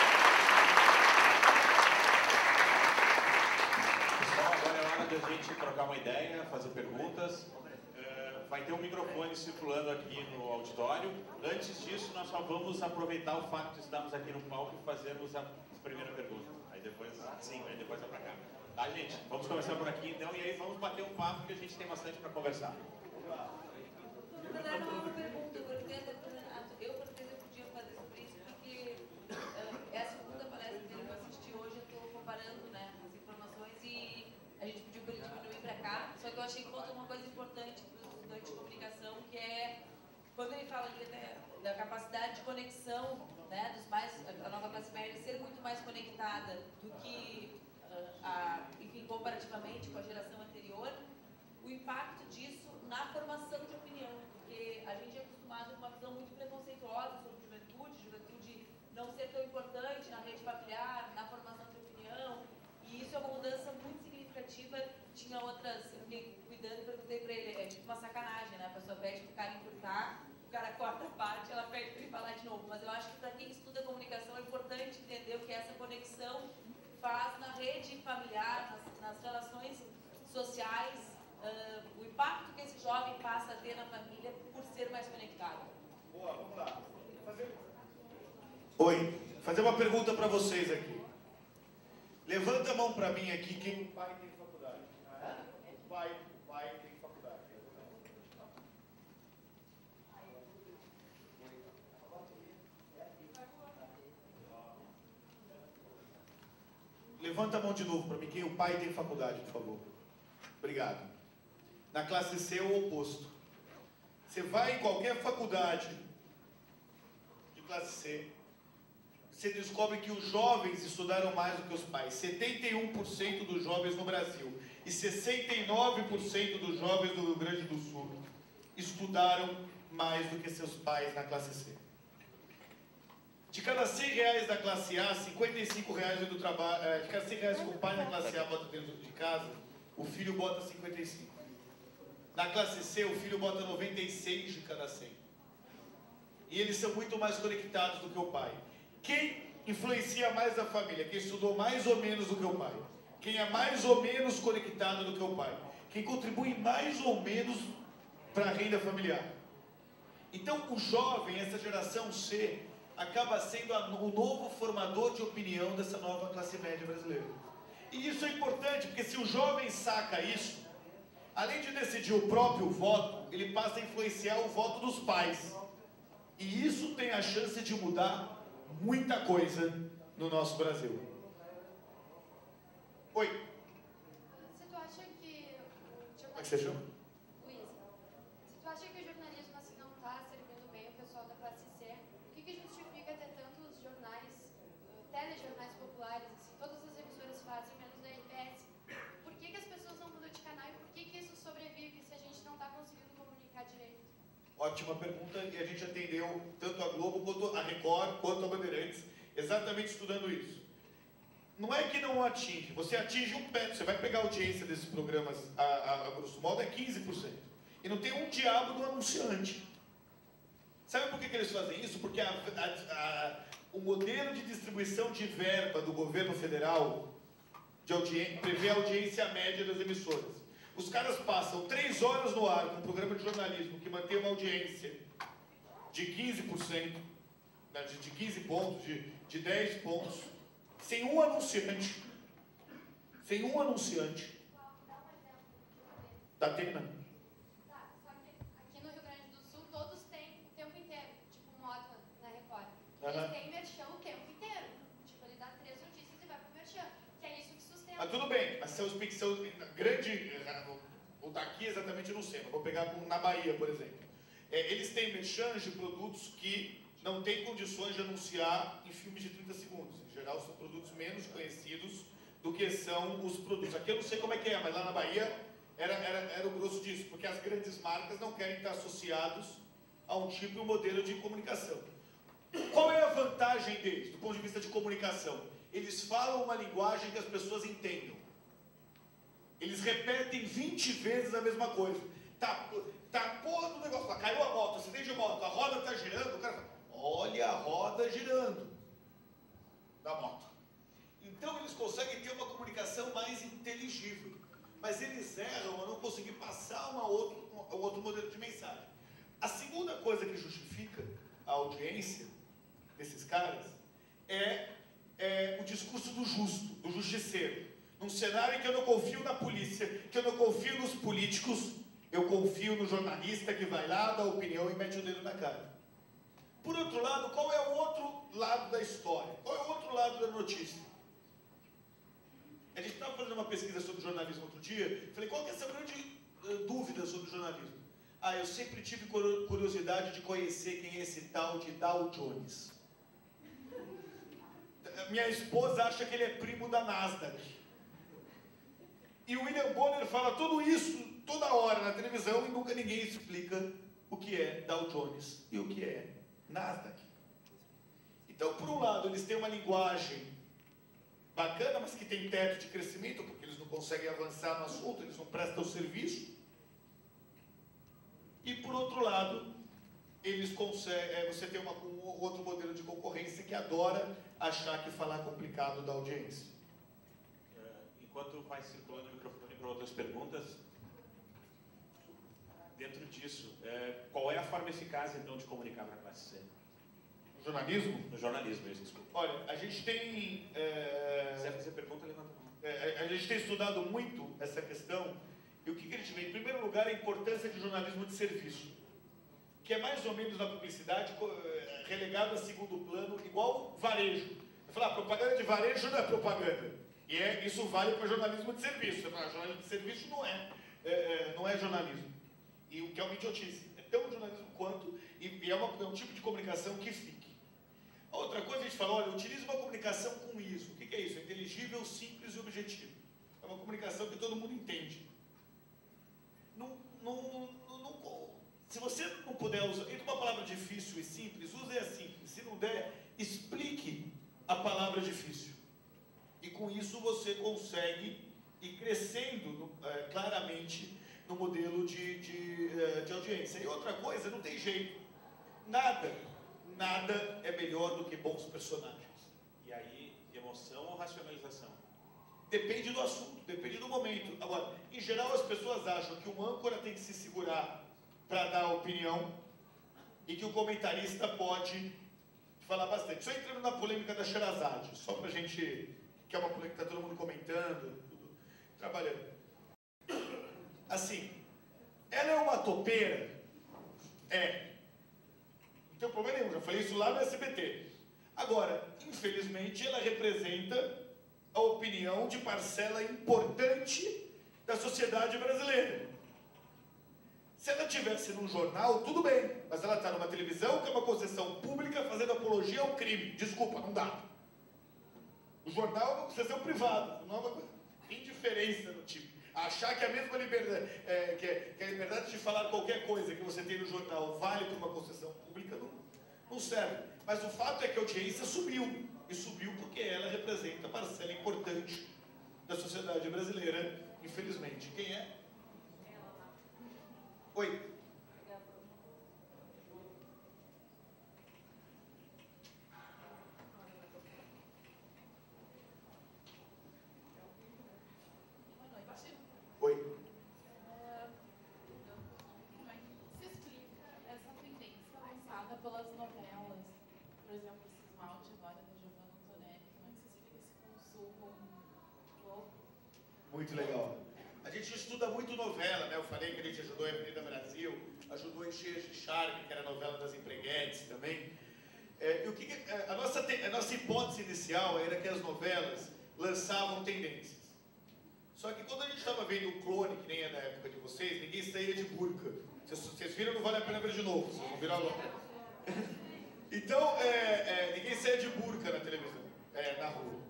Pessoal, agora é hora da gente trocar uma ideia, fazer perguntas. Eh, Vai ter um microfone circulando aqui no auditório. Antes disso, nós só vamos aproveitar o fato de estarmos aqui no palco e fazermos a primeira pergunta. Aí depois, sim, aí depois vai pra cá. Tá, gente? Vamos começar por aqui então e aí vamos bater um papo que a gente tem bastante para conversar. Na verdade, é uma pergunta, Renato. Eu eu podia fazer sobre isso, porque eh, é a segunda palestra que eu assisti hoje, eu estou comparando né, as informações e a gente pediu para ele diminuir para cá, só que eu achei que falta uma coisa importante para os estudantes de comunicação, que é quando ele fala ali né, da capacidade de conexão né, dos mais, a nova classe média ser muito mais conectada do que, a, enfim, comparativamente com a geração anterior, o impacto disso na formação de opinião, porque a gente é acostumado com uma visão muito preconceituosa sobre juventude, juventude não ser tão importante na rede familiar, na formação de opinião, e isso é uma mudança muito significativa. Tinha outras, eu fiquei cuidando perguntei para ele, é tipo uma sacanagem, né? A pessoa pede pro cara encurtar, o cara corta a parte, ela pede para ele falar de novo. Mas eu acho que para quem estuda comunicação é importante entender o que essa conexão faz na rede familiar, nas, nas relações sociais, ah, o impacto que esse jovem passa a ter na família por ser mais conectado. Boa, vamos lá. Fazer... Oi, fazer uma pergunta para vocês aqui. Levanta a mão para mim aqui quem o pai tem faculdade. O pai, o pai tem faculdade. Levanta a mão de novo para mim quem o pai tem faculdade, por favor. Obrigado. Na classe C é o oposto. Você vai em qualquer faculdade de classe C, você descobre que os jovens estudaram mais do que os pais. 71% dos jovens no Brasil e 69% dos jovens do Rio Grande do Sul estudaram mais do que seus pais na classe C. De cada 100 reais da classe A, 55 reais vem do trabalho. eh, De cada 100 reais que o pai na classe A bota dentro de casa, o filho bota 55. Na classe C, o filho bota 96 de cada 100. E eles são muito mais conectados do que o pai. Quem influencia mais a família? Quem estudou mais ou menos do que o pai? Quem é mais ou menos conectado do que o pai? Quem contribui mais ou menos para a renda familiar? Então, o jovem, essa geração C, acaba sendo o novo formador de opinião dessa nova classe média brasileira. E isso é importante, porque se o jovem saca isso, além de decidir o próprio voto, ele passa a influenciar o voto dos pais. E isso tem a chance de mudar muita coisa no nosso Brasil. Oi, tu acha que o como é que você chama? Luísa, se tu acha que o jornalismo assim não está servindo bem o pessoal da classe C, o que, que justifica ter tantos jornais, eh, telejornais populares, assim, todas as emissoras fazem, menos da RBS? Por que, que as pessoas não mudam de canal e por que, que isso sobrevive se a gente não está conseguindo comunicar direito? Ótima pergunta e a gente atendeu tanto a Globo quanto a Record quanto a Bandeirantes, exatamente estudando isso. Não é que não atinge, você atinge um pé, você vai pegar a audiência desses programas, a, a, a grosso modo, é 15%. E não tem um diabo do anunciante. Sabe por que, que eles fazem isso? Porque a- a- o modelo de distribuição de verba do governo federal de audien- prevê a audiência média das emissoras. Os caras passam três horas no ar com um programa de jornalismo que mantém uma audiência de 15%, né, de, de 15 pontos, de, de 10 pontos, sem um anunciante. Sem um anunciante. Da Atena. Tá, só que aqui no Rio Grande do Sul todos têm o tempo inteiro, tipo moto na Record. Eles Aham. têm merchan o tempo inteiro. Tipo, ele dá três notícias e vai pro merchan. Que é isso que sustenta. Ah, tudo pic- são grande. eh, O daqui exatamente não sei, mas vou pegar na Bahia, por exemplo. É, eles têm merchans de produtos que não têm condições de anunciar em filmes de 30 segundos. Em geral, são produtos menos conhecidos do que são os produtos. Aqui eu não sei como é que é, mas lá na Bahia era, era, era o grosso disso, porque as grandes marcas não querem estar associados a um tipo e um modelo de comunicação. Qual é a vantagem deles, do ponto de vista de comunicação? Eles falam uma linguagem que as pessoas entendam. Eles repetem 20 vezes a mesma coisa. Tá, tá porra do negócio lá, caiu a moto, acidente de moto, a roda está girando, o cara fala, olha a roda girando da moto. Então eles conseguem ter uma comunicação mais inteligível. Mas eles erram a não conseguir passar uma outro, um outro modelo de mensagem. A segunda coisa que justifica a audiência desses caras é, é o discurso do justo, do justiceiro. Num cenário em que eu não confio na polícia, que eu não confio nos políticos, eu confio no jornalista que vai lá, dá opinião e mete o dedo na cara. Por outro lado, qual é o outro lado da história? Qual é o outro lado da notícia? A gente estava fazendo uma pesquisa sobre jornalismo outro dia, falei, qual que é essa grande uh, dúvida sobre jornalismo? Ah, eu sempre tive curiosidade de conhecer quem é esse tal de Dow Jones. Minha esposa acha que ele é primo da Nasdaq. E o William Bonner fala tudo isso toda hora na televisão e nunca ninguém explica o que é Dow Jones e o que é Nasdaq. Então, por um lado, eles têm uma linguagem bacana, mas que tem teto de crescimento, porque eles não conseguem avançar no assunto, eles não prestam serviço. E por outro lado, eles conseguem, é, você tem uma, um outro modelo de concorrência que adora achar que falar complicado da audiência. É, enquanto vai circulando para outras perguntas, dentro disso, é, qual é a forma eficaz então de comunicar para a classe C? No jornalismo? No jornalismo, isso, desculpa. Olha, a gente tem. É... Se quiser fazer pergunta, levanta a mão. É, a gente tem estudado muito essa questão. E o que, que a gente vê? Em primeiro lugar, a importância de jornalismo de serviço. Que é mais ou menos na publicidade é, relegado a segundo plano, igual varejo. Falar, ah, propaganda de varejo não é propaganda. E é, isso vale para jornalismo de serviço. Fala, jornalismo de serviço não é, é, é, não é jornalismo. E o que é uma idiotice. É tão jornalismo quanto, e, e é, uma, é um tipo de comunicação que fica. Outra coisa a gente fala, olha, utilize uma comunicação com isso. O que é isso? É inteligível, simples e objetivo. É uma comunicação que todo mundo entende. Não, não, não, se você não puder usar, entre uma palavra difícil e simples, use a simples. Se não der, explique a palavra difícil. E com isso você consegue ir crescendo é, claramente no modelo de, de, é, de audiência. E outra coisa, não tem jeito. Nada nada é melhor do que bons personagens. E aí, emoção ou racionalização? Depende do assunto, depende do momento. Agora, em geral, as pessoas acham que o âncora tem que se segurar para dar opinião e que o comentarista pode falar bastante. Só entrando na polêmica da Sherazade, só para a gente, que é uma polêmica que está todo mundo comentando, tudo, trabalhando. Assim, ela é uma topeira? É tem problema nenhum, já falei isso lá no SBT. Agora, infelizmente, ela representa a opinião de parcela importante da sociedade brasileira. Se ela tivesse num jornal, tudo bem, mas ela está numa televisão que é uma concessão pública fazendo apologia ao crime. Desculpa, não dá. O jornal é uma concessão privada, não é uma coisa. Tem diferença no tipo. Achar que a mesma liberdade, é, que, que, a liberdade de falar qualquer coisa que você tem no jornal vale para uma concessão pública, não, não serve. Mas o fato é que a audiência subiu. E subiu porque ela representa parcela importante da sociedade brasileira, infelizmente. Quem é? Oi. É, como é que se explica essa tendência lançada pelas novelas, por exemplo, esse esmalte agora da Giovanna Antonelli, como é que se explica esse consumo louco? Muito legal. A gente estuda muito novela, né? Eu falei que a gente ajudou a Avenida Brasil, ajudou em Cheias de Charme, que era a novela das empreguetes também. O que, é, a, nossa, a nossa hipótese inicial era que as novelas lançavam tendências. Só que quando a gente estava vendo o clone, que nem é da época de vocês, ninguém saía de burca. Vocês, vocês viram, não vale a pena ver de novo, vocês vão virar logo. então, é, é, ninguém saía de burca na televisão, é, na rua.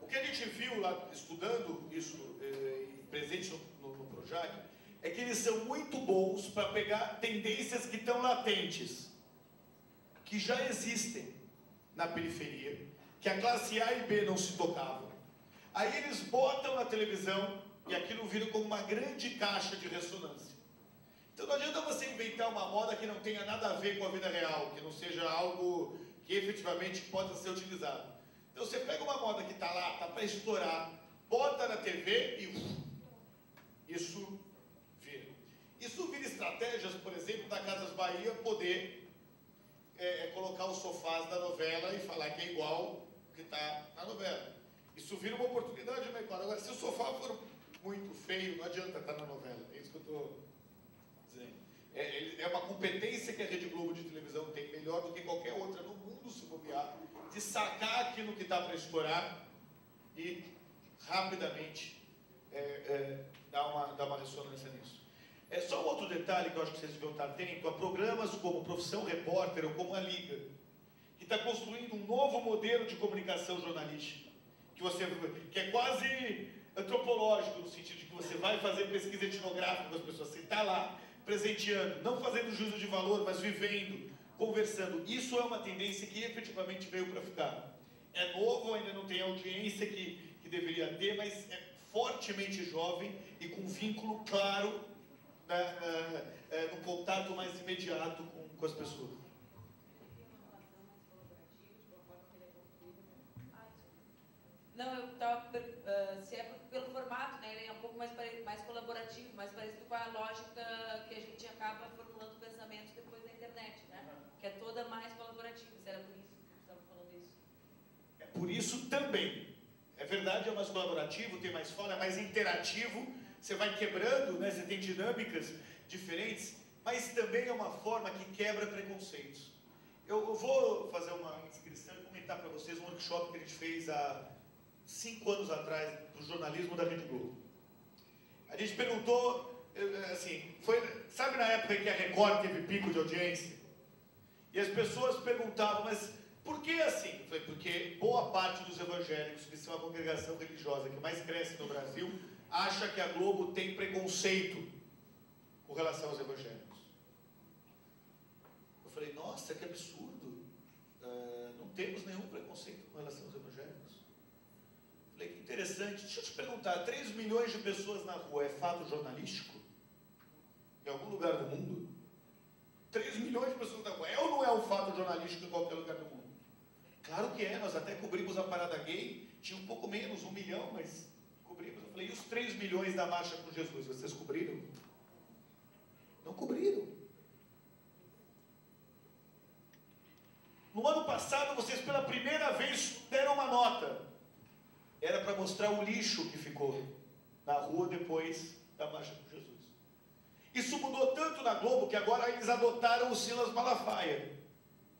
O que a gente viu lá, estudando isso, é, presente no, no, no Projac, é que eles são muito bons para pegar tendências que estão latentes, que já existem na periferia, que a classe A e B não se tocavam Aí eles botam na televisão E aquilo vira como uma grande caixa de ressonância. Então não adianta você inventar uma moda que não tenha nada a ver com a vida real, que não seja algo que efetivamente possa ser utilizado. Então você pega uma moda que está lá, está para estourar, bota na TV e uf, isso vira. Isso vira estratégias, por exemplo, da Casas Bahia poder é, é, colocar os sofás da novela e falar que é igual o que está na novela. Isso vira uma oportunidade no mercado. Agora, se o sofá for muito feio, não adianta estar na novela. É isso que eu estou dizendo. É, é uma competência que a Rede Globo de televisão tem melhor do que qualquer outra no mundo, se bobear, de sacar aquilo que está para estourar e rapidamente é, é, dar, uma, dar uma ressonância nisso. É só um outro detalhe que eu acho que vocês deviam estar atento, a programas como Profissão Repórter ou como a Liga, que está construindo um novo modelo de comunicação jornalística, que, você, que é quase antropológico, no sentido de que você vai fazer pesquisa etnográfica com as pessoas, você está lá, presenteando, não fazendo juízo de valor, mas vivendo, conversando. Isso é uma tendência que efetivamente veio para ficar. É novo, ainda não tem a audiência que, que deveria ter, mas é fortemente jovem e com vínculo claro é, no contato mais imediato com, com as pessoas. Não, eu estava. se é pelo formato, né? Ele é um pouco mais, mais colaborativo, mais parecido com a lógica que a gente acaba formulando pensamentos depois na internet, né? Que é toda mais colaborativa. Se era por isso que você estava falando isso. É por isso também. É verdade, é mais colaborativo, tem mais fala, é mais interativo, você vai quebrando, né? você tem dinâmicas diferentes, mas também é uma forma que quebra preconceitos. Eu, vou fazer uma inscrição e comentar para vocês um workshop que a gente fez há cinco anos atrás do jornalismo da Rede Globo. A gente perguntou, eh, assim, foi, sabe na época que a Record teve pico de audiência? E as pessoas perguntavam, mas por que assim? Falei, porque boa parte dos evangélicos, que são a congregação religiosa que mais cresce no Brasil, acha que a Globo tem preconceito com relação aos evangélicos. Eu falei, nossa, que absurdo. Ah, não temos nenhum preconceito com relação aos evangélicos. Falei, que interessante. Deixa eu te perguntar, 3 milhões de pessoas na rua é fato jornalístico? Em algum lugar do mundo? 3 milhões de pessoas na rua. É ou não é um fato jornalístico em qualquer lugar do mundo? Claro que é, nós até cobrimos a parada gay, tinha um pouco menos, um milhão, mas falei, e os 3 milhões da marcha com Jesus, vocês cobriram? Não cobriram. No ano passado, vocês pela primeira vez deram uma nota. Era para mostrar o lixo que ficou na rua depois da marcha com Jesus. Isso mudou tanto na Globo que agora eles adotaram o Silas Malafaia,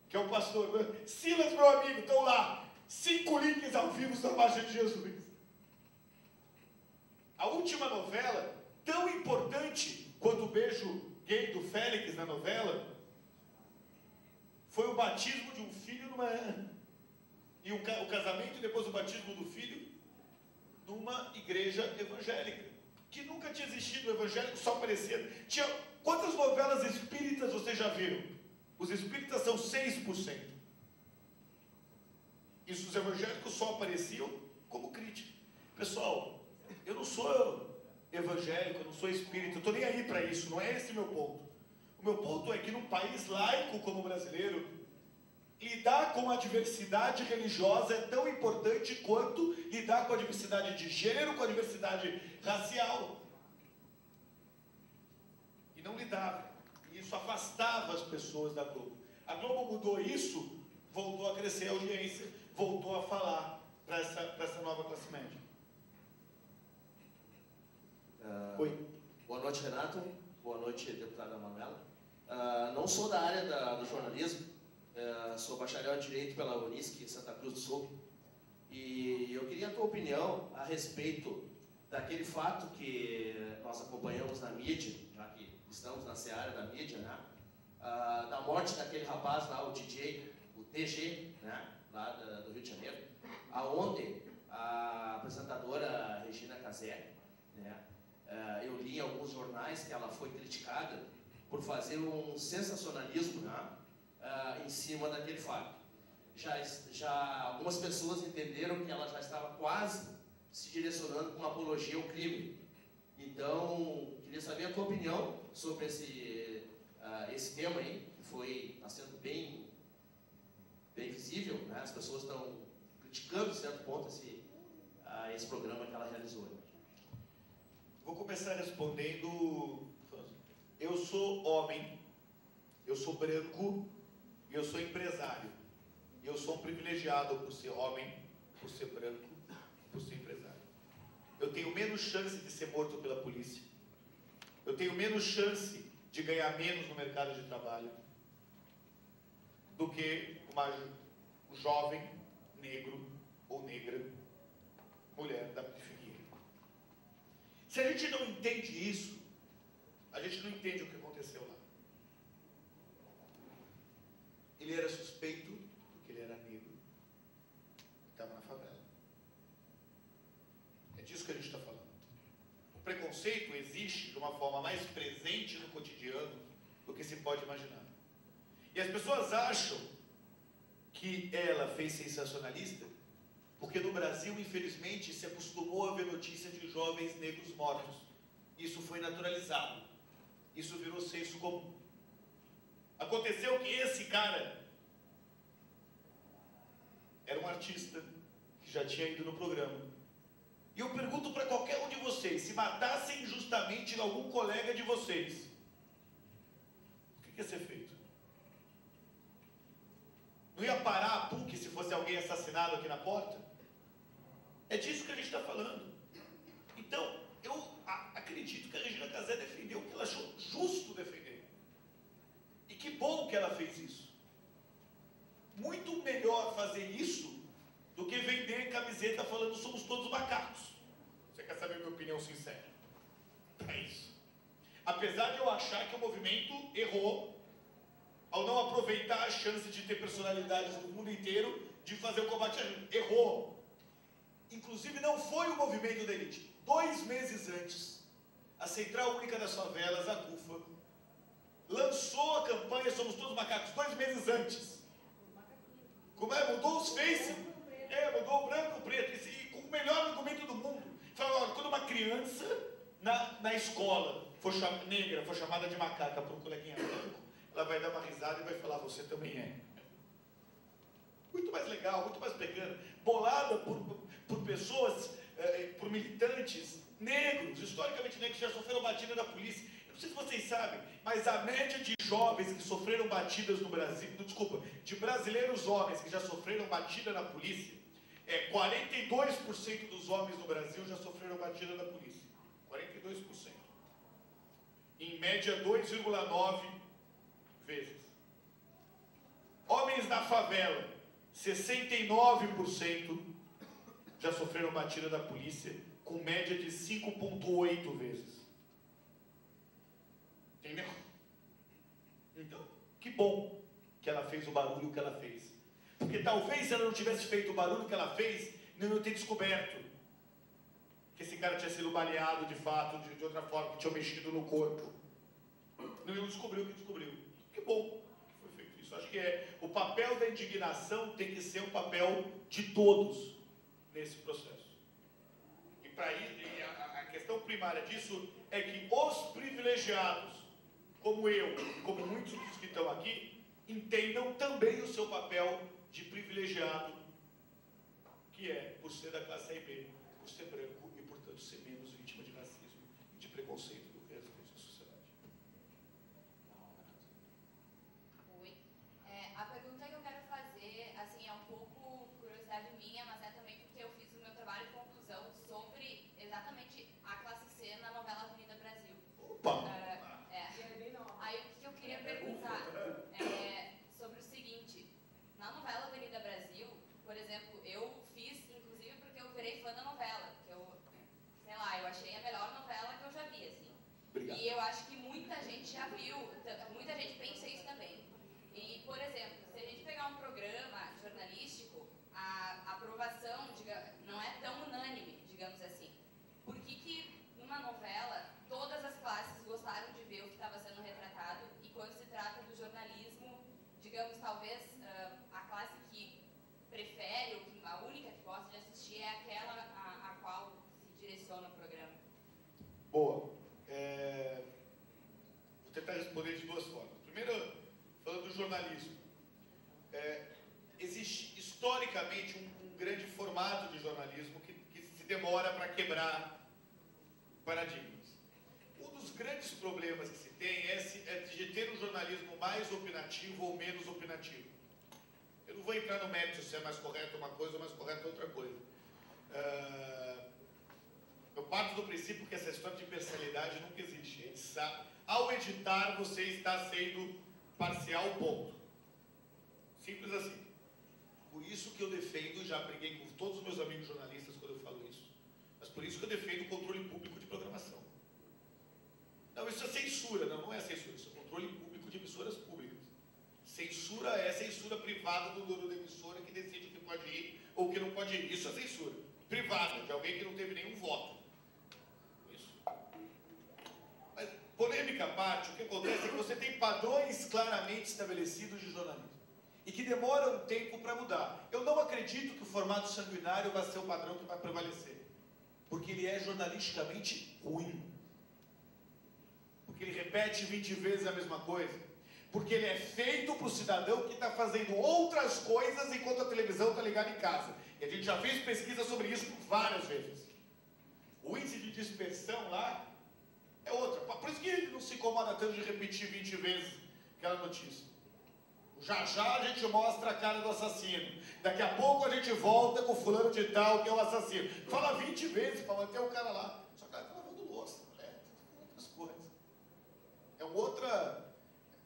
que é o pastor. Silas, meu amigo, estão lá. Cinco links ao vivo da marcha de Jesus. A última novela, tão importante quanto o beijo gay do Félix na novela, foi o batismo de um filho numa. E o, o casamento e depois o batismo do filho numa igreja evangélica. Que nunca tinha existido o evangélico, só aparecia. Tinha, quantas novelas espíritas vocês já viram? Os espíritas são 6%. Isso os evangélicos só apareciam como crítica. Pessoal, eu não sou evangélico, eu não sou espírita, eu estou nem aí para isso, não é esse o meu ponto. O meu ponto é que num país laico como o brasileiro, lidar com a diversidade religiosa é tão importante quanto lidar com a diversidade de gênero, com a diversidade racial. E não lidava. E isso afastava as pessoas da Globo. A Globo mudou isso, voltou a crescer a audiência, voltou a falar para essa, essa nova classe média. Ah, Oi. Boa noite, Renato. Boa noite, deputada Manuela. Ah, não sou da área da- do jornalismo, ah, sou bacharel em Direito pela Unisc, Santa Cruz do Sul. E eu queria a tua opinião a respeito daquele fato que nós acompanhamos na mídia, já que estamos na seara da mídia, né? Ah, da morte daquele rapaz lá, o DJ, o TG, né? lá da- do Rio de Janeiro, aonde a apresentadora Regina Casé, né? Ah, eu li em alguns jornais que ela foi criticada por fazer um sensacionalismo né? Ah, em cima daquele fato. Já, já algumas pessoas entenderam que ela já estava quase se direcionando com uma apologia ao crime. Então, queria saber a tua opinião sobre esse, uh, esse tema aí, que foi tá sendo bem, bem visível, né? as pessoas estão criticando, em certo ponto, esse, uh, esse programa que ela realizou. Vou começar respondendo. Eu sou homem, eu sou branco e eu sou empresário. E eu sou um privilegiado por ser homem, por ser branco, por ser empresário. Eu tenho menos chance de ser morto pela polícia. Eu tenho menos chance de ganhar menos no mercado de trabalho do que uma jovem negro ou negra mulher da periferia. Se a gente não entende isso, a gente não entende o que aconteceu lá. Ele era suspeito porque ele era negro, estava na favela. É disso que a gente está falando. O preconceito existe de uma forma mais presente no cotidiano do que se pode imaginar. E as pessoas acham que ela fez sensacionalista porque no Brasil, infelizmente, se acostumou a ver notícia de jovens negros mortos. Isso foi naturalizado. Isso virou senso comum. Aconteceu que esse cara era um artista que já tinha ido no programa. E eu pergunto para qualquer um de vocês: se matassem injustamente algum colega de vocês, o que ia ser feito? Não ia parar a PUC se fosse alguém assassinado aqui na porta? É disso que a gente está falando. Então, eu acredito que a Regina Casé defendeu o que ela achou justo defender. E que bom que ela fez isso. Muito melhor fazer isso do que vender camiseta falando somos todos macacos. Você quer saber minha opinião sincera? É isso. Apesar de eu achar que o movimento errou ao não aproveitar a chance de ter personalidades do mundo inteiro de fazer o combate a errou. Inclusive, não foi o movimento da elite. Dois meses antes, a Central Única das Favelas, a CUFA, lançou a campanha Somos Todos Macacos, dois meses antes. Como é? Mudou os Face. É, mudou o branco, o preto. E com o melhor argumento do mundo. Olha, quando uma criança na, na escola for cham, negra for chamada de macaca por um coleguinha branco, ela vai dar uma risada e vai falar, você também é. Muito mais legal, muito mais pegando. Bolada por, por pessoas, eh, por militantes negros, historicamente negros, que já sofreram batida da polícia. Eu não sei se vocês sabem, mas a média de jovens que sofreram batidas no Brasil, desculpa, de brasileiros homens que já sofreram batida na polícia, é 42% dos homens no Brasil já sofreram batida da polícia. 42%. Em média, 2,9 vezes. Homens na favela, 69% já sofreram batida da polícia, com média de 5,8 vezes. Entendeu? Então, que bom que ela fez o barulho que ela fez. Porque talvez se ela não tivesse feito o barulho que ela fez, não ia ter descoberto que esse cara tinha sido baleado de fato, de, de outra forma, que tinha mexido no corpo. Não ia descobrir o que descobriu. Que bom que foi feito isso. Acho que é o papel da indignação tem que ser um papel de todos nesse processo. E para isso, a, a questão primária disso é que os privilegiados, como eu, como muitos dos que estão aqui, entendam também o seu papel de privilegiado, que é por ser da classe A e B, por ser branco e, portanto, ser menos vítima de racismo e de preconceito do resto da sociedade. Oi. É, a pergunta que eu quero fazer, assim, é um pouco curiosidade minha, mas é também porque eu fiz o meu trabalho de conclusão sobre exatamente a classe C na novela Avenida Brasil. Opa! É, é. Aí o que eu queria perguntar é sobre o seguinte, na novela Avenida Brasil, por exemplo, eu fiz, inclusive porque eu virei fã da novela, que eu, sei lá, eu achei a melhor novela que eu já vi, assim. Obrigado. E eu acho que muita gente já viu, t- muita gente pensa isso também. E, por exemplo, se a gente pegar um programa jornalístico, a aprovação diga, não é tão unânime, digamos assim. Por que, que numa novela todas as classes gostaram de ver o que estava sendo retratado e quando se trata do jornalismo, digamos, talvez ah, a classe que prefere, ou que, a única que gosta de assistir é aquela a, a qual se direciona o programa? Boa. Jornalismo. É, existe historicamente um, um, grande formato de jornalismo que, que se demora para quebrar paradigmas. Um dos grandes problemas que se tem é, se, é de ter um jornalismo mais opinativo ou menos opinativo. Eu não vou entrar no mérito se é mais correto uma coisa ou mais correto outra coisa. Uh, eu parto do princípio que essa história de parcialidade nunca existe. Ao editar, você está sendo parcial, ponto. Simples assim. Por isso que eu defendo, já briguei com todos os meus amigos jornalistas quando eu falo isso, mas por isso que eu defendo o controle público de programação. Não, isso é censura, não, não é censura, isso é controle público de emissoras públicas. Censura é censura privada do dono da emissora que decide o que pode ir ou o que não pode ir. Isso é censura. Privada, de alguém que não teve nenhum voto. Polêmica à parte, o que acontece é que você tem padrões claramente estabelecidos de jornalismo e que demoram um tempo para mudar. Eu não acredito que o formato sanguinário vai ser o padrão que vai prevalecer, porque ele é jornalisticamente ruim. Porque ele repete 20 vezes a mesma coisa. Porque ele é feito para o cidadão que está fazendo outras coisas enquanto a televisão está ligada em casa. E a gente já fez pesquisa sobre isso várias vezes. O índice de dispersão lá é outra. Por isso que ele não se incomoda tanto de repetir 20 vezes aquela notícia. Já já a gente mostra a cara do assassino. Daqui a pouco a gente volta com o fulano de tal que é o assassino. Fala 20 vezes para manter o cara lá. Só que o cara está lavando louça, né? outras coisas. É uma outra,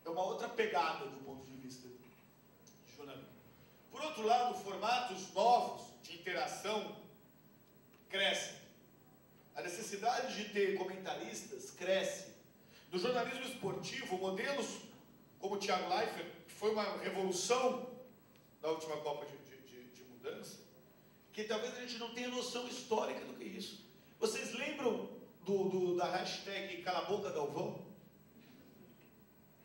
é uma outra pegada do ponto de vista de jornalismo. Por outro lado, formatos novos de interação crescem. A necessidade de ter comentaristas cresce. No jornalismo esportivo, modelos como o Thiago Leifert, que foi uma revolução na última Copa de, de, de, mudança, que talvez a gente não tenha noção histórica do que é isso. Vocês lembram do, do, da hashtag Cala Boca Galvão?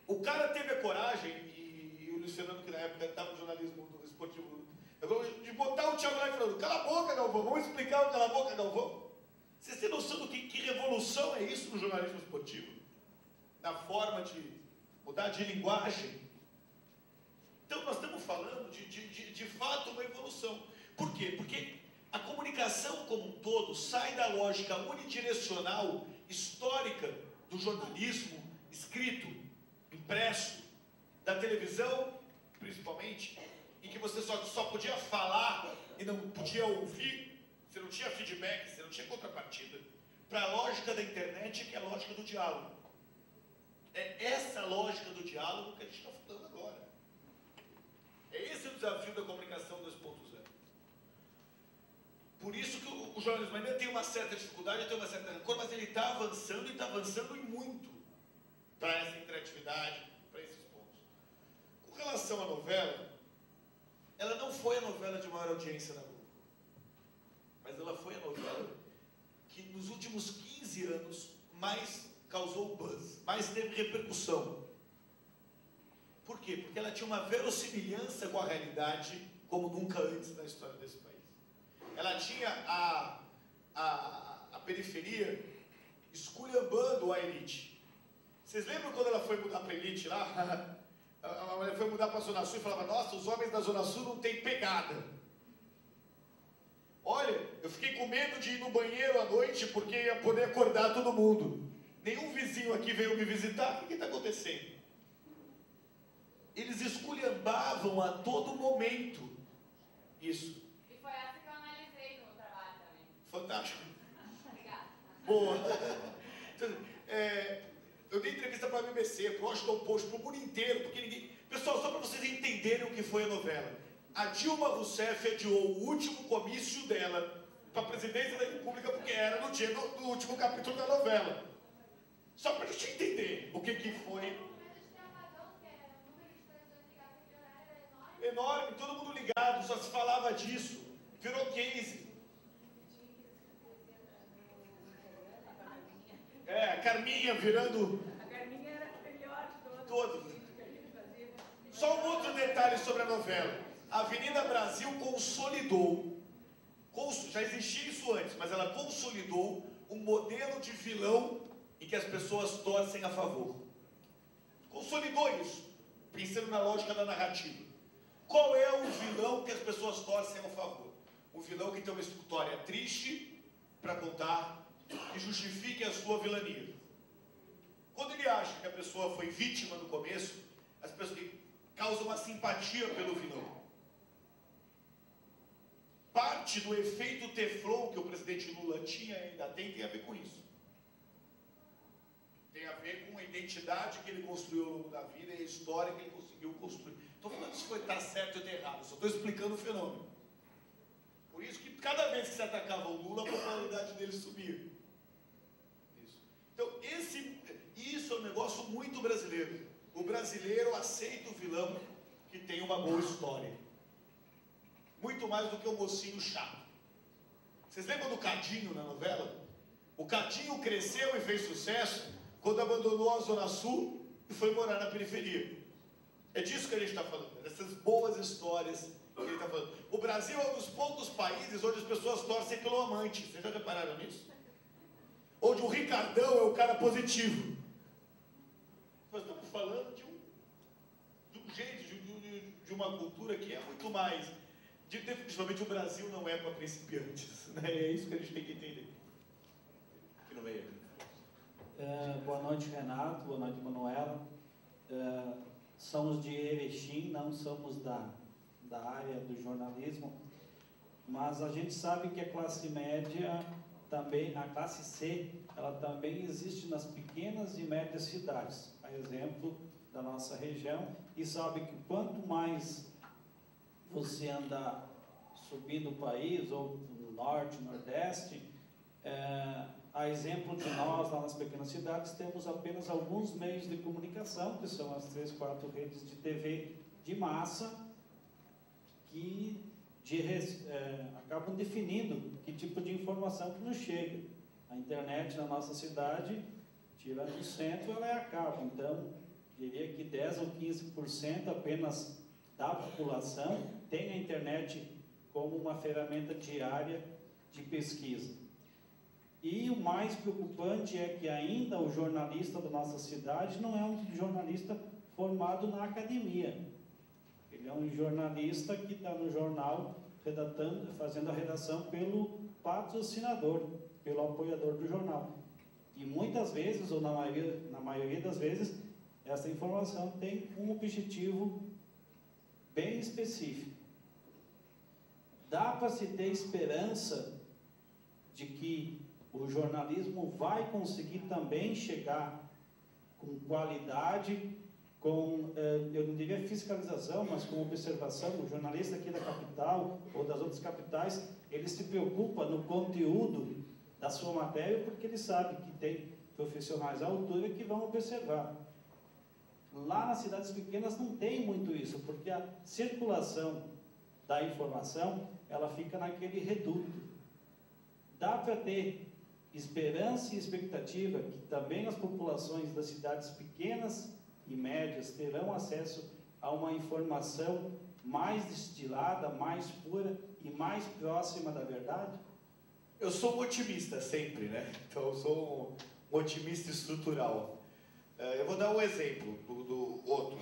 O cara teve a coragem, e, e o Fernando, que na época estava no jornalismo esportivo, de botar o Thiago Leifert falando, cala a boca Galvão, vamos explicar o Cala Boca Galvão? Vocês têm noção do que, que revolução é isso no jornalismo esportivo? Na forma de mudar de linguagem? Então nós estamos falando de, de, de, de fato uma evolução. Por quê? Porque a comunicação como um todo sai da lógica unidirecional, histórica, do jornalismo escrito, impresso, da televisão, principalmente, em que você só, só podia falar e não podia ouvir, você não tinha feedback, não tinha contrapartida, para a lógica da internet, que é a lógica do diálogo. É essa lógica do diálogo que a gente está falando agora. É esse o desafio da comunicação 2.0. Por isso que o, o, jornalismo ainda tem uma certa dificuldade, tem uma certa rancor, mas ele está avançando e está avançando em muito para essa interatividade, para esses pontos. Com relação à novela, ela não foi a novela de maior audiência na mas ela foi a novela nos últimos 15 anos mais causou buzz, mais teve repercussão. Por quê? Porque ela tinha uma verossimilhança com a realidade como nunca antes na história desse país. Ela tinha a, a, a periferia esculhambando a elite. Vocês lembram quando ela foi mudar para a elite lá? A mulher foi mudar para a Zona Sul e falava, nossa, os homens da Zona Sul não têm pegada. Olha, eu fiquei com medo de ir no banheiro à noite porque ia poder acordar todo mundo. Nenhum vizinho aqui veio me visitar. O que está acontecendo? Eles esculhambavam a todo momento isso. E foi essa que eu analisei no trabalho também. Fantástico. Obrigada. Boa. É, eu dei entrevista para a BBC, para o Washington Post, para o mundo inteiro, porque ninguém. Pessoal, só para vocês entenderem o que foi a novela a Dilma Rousseff adiou o último comício dela para a presidência da República porque era no dia do, do último capítulo da novela. Só para a gente entender o que, que foi. Enorme, todo mundo ligado, só se falava disso. Virou case. É, a Carminha virando. A Carminha era a melhor de todos. Só um outro detalhe sobre a novela a Avenida Brasil consolidou, já existia isso antes, mas ela consolidou um modelo de vilão em que as pessoas torcem a favor. Consolidou isso. pensando na lógica da narrativa. Qual é o vilão que as pessoas torcem ao favor? O vilão que tem uma história triste para contar, que justifique a sua vilania. Quando ele acha que a pessoa foi vítima no começo, as pessoas causam uma simpatia pelo vilão. Parte do efeito Teflon que o presidente Lula tinha e ainda tem, tem a ver com isso. Tem a ver com a identidade que ele construiu ao longo da vida e a história que ele conseguiu construir. Estou falando se foi estar tá certo ou errado, só estou explicando o fenômeno. Por isso que cada vez que se atacava o Lula, a popularidade dele subia. Isso. Então, esse, isso é um negócio muito brasileiro. O brasileiro aceita o vilão que tem uma boa história. Muito mais do que o mocinho chato. Vocês lembram do Cadinho na novela? O Cadinho cresceu e fez sucesso quando abandonou a Zona Sul e foi morar na periferia. É disso que a gente está falando, é dessas boas histórias que ele está falando. O Brasil é um dos poucos países onde as pessoas torcem pelo amante. Vocês já repararam nisso? Onde o Ricardão é o cara positivo. Nós estamos falando de um, de um jeito, de, de, de uma cultura que é muito mais. De, definitivamente o Brasil não é para principiantes. Né? É isso que a gente tem que entender. Aqui no meio. É, boa noite, Renato. Boa noite, Manuela. É, somos de Erechim, não somos da, da área do jornalismo, mas a gente sabe que a classe média também, a classe C, ela também existe nas pequenas e médias cidades, a exemplo da nossa região, e sabe que quanto mais você anda subindo o país, ou no norte, nordeste, é, a exemplo de nós, lá nas pequenas cidades, temos apenas alguns meios de comunicação, que são as três, quatro redes de TV de massa, que de, é, acabam definindo que tipo de informação que nos chega. A internet na nossa cidade, tirando o centro, ela é a cabo. Então, diria que 10 ou 15% apenas da população tem a internet como uma ferramenta diária de pesquisa. E o mais preocupante é que ainda o jornalista da nossa cidade não é um jornalista formado na academia. Ele é um jornalista que está no jornal redatando, fazendo a redação pelo patrocinador, pelo apoiador do jornal. E muitas vezes, ou na maioria, na maioria das vezes, essa informação tem um objetivo bem específico. Dá para se ter esperança de que o jornalismo vai conseguir também chegar com qualidade, com, eh, eu não diria fiscalização, mas com observação. O jornalista aqui da capital ou das outras capitais, ele se preocupa no conteúdo da sua matéria porque ele sabe que tem profissionais à altura que vão observar. Lá nas cidades pequenas não tem muito isso, porque a circulação da informação, ela fica naquele reduto. Dá para ter esperança e expectativa que também as populações das cidades pequenas e médias terão acesso a uma informação mais destilada, mais pura e mais próxima da verdade? Eu sou um otimista sempre, né? Então eu sou um otimista estrutural. É, eu vou dar um exemplo do, do outro.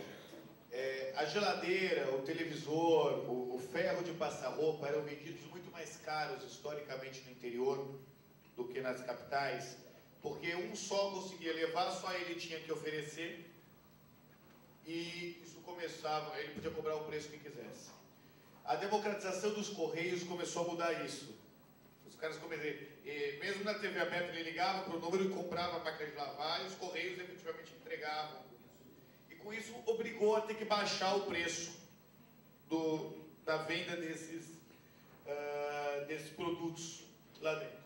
A geladeira, o televisor, o, o ferro de passar roupa eram vendidos muito mais caros historicamente no interior do que nas capitais, porque um só conseguia levar, só ele tinha que oferecer, e isso começava, ele podia cobrar o preço que quisesse. A democratização dos correios começou a mudar isso. Os caras começaram, mesmo na TV aberta, ele ligava para o número e comprava a máquina de lavar, e os correios efetivamente entregavam com isso obrigou a ter que baixar o preço do, da venda desses, uh, desses produtos lá dentro.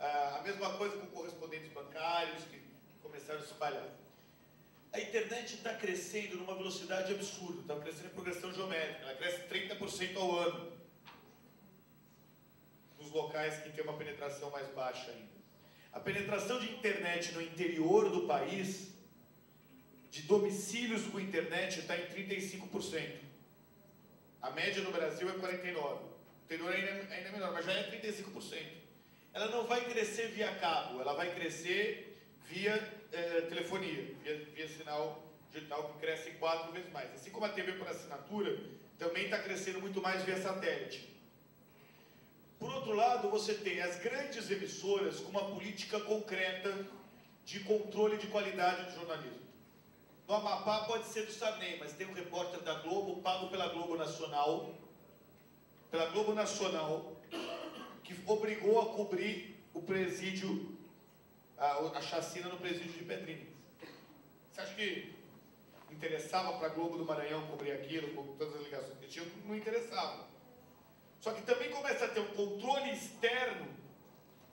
Ah, a mesma coisa com correspondentes bancários que começaram a se espalhar. A internet está crescendo numa velocidade absurda, está crescendo em progressão geométrica, ela cresce 30% ao ano nos locais que tem uma penetração mais baixa ainda. A penetração de internet no interior do país, de domicílios com internet, está em 35%. A média no Brasil é 49%. O interior ainda, é, ainda é menor, mas já é 35% ela não vai crescer via cabo, ela vai crescer via é, telefonia, via, via, sinal digital que cresce quatro vezes mais. Assim como a TV por assinatura também está crescendo muito mais via satélite. Por outro lado, você tem as grandes emissoras com uma política concreta de controle de qualidade do jornalismo. No Amapá pode ser do Sarney, mas tem um repórter da Globo, pago pela Globo Nacional, pela Globo Nacional, que obrigou a cobrir o presídio, a, a chacina no presídio de Pedrinhas. Você acha que interessava para a Globo do Maranhão cobrir aquilo, com todas as ligações que tinha? Não interessava. Só que também começa a ter um controle externo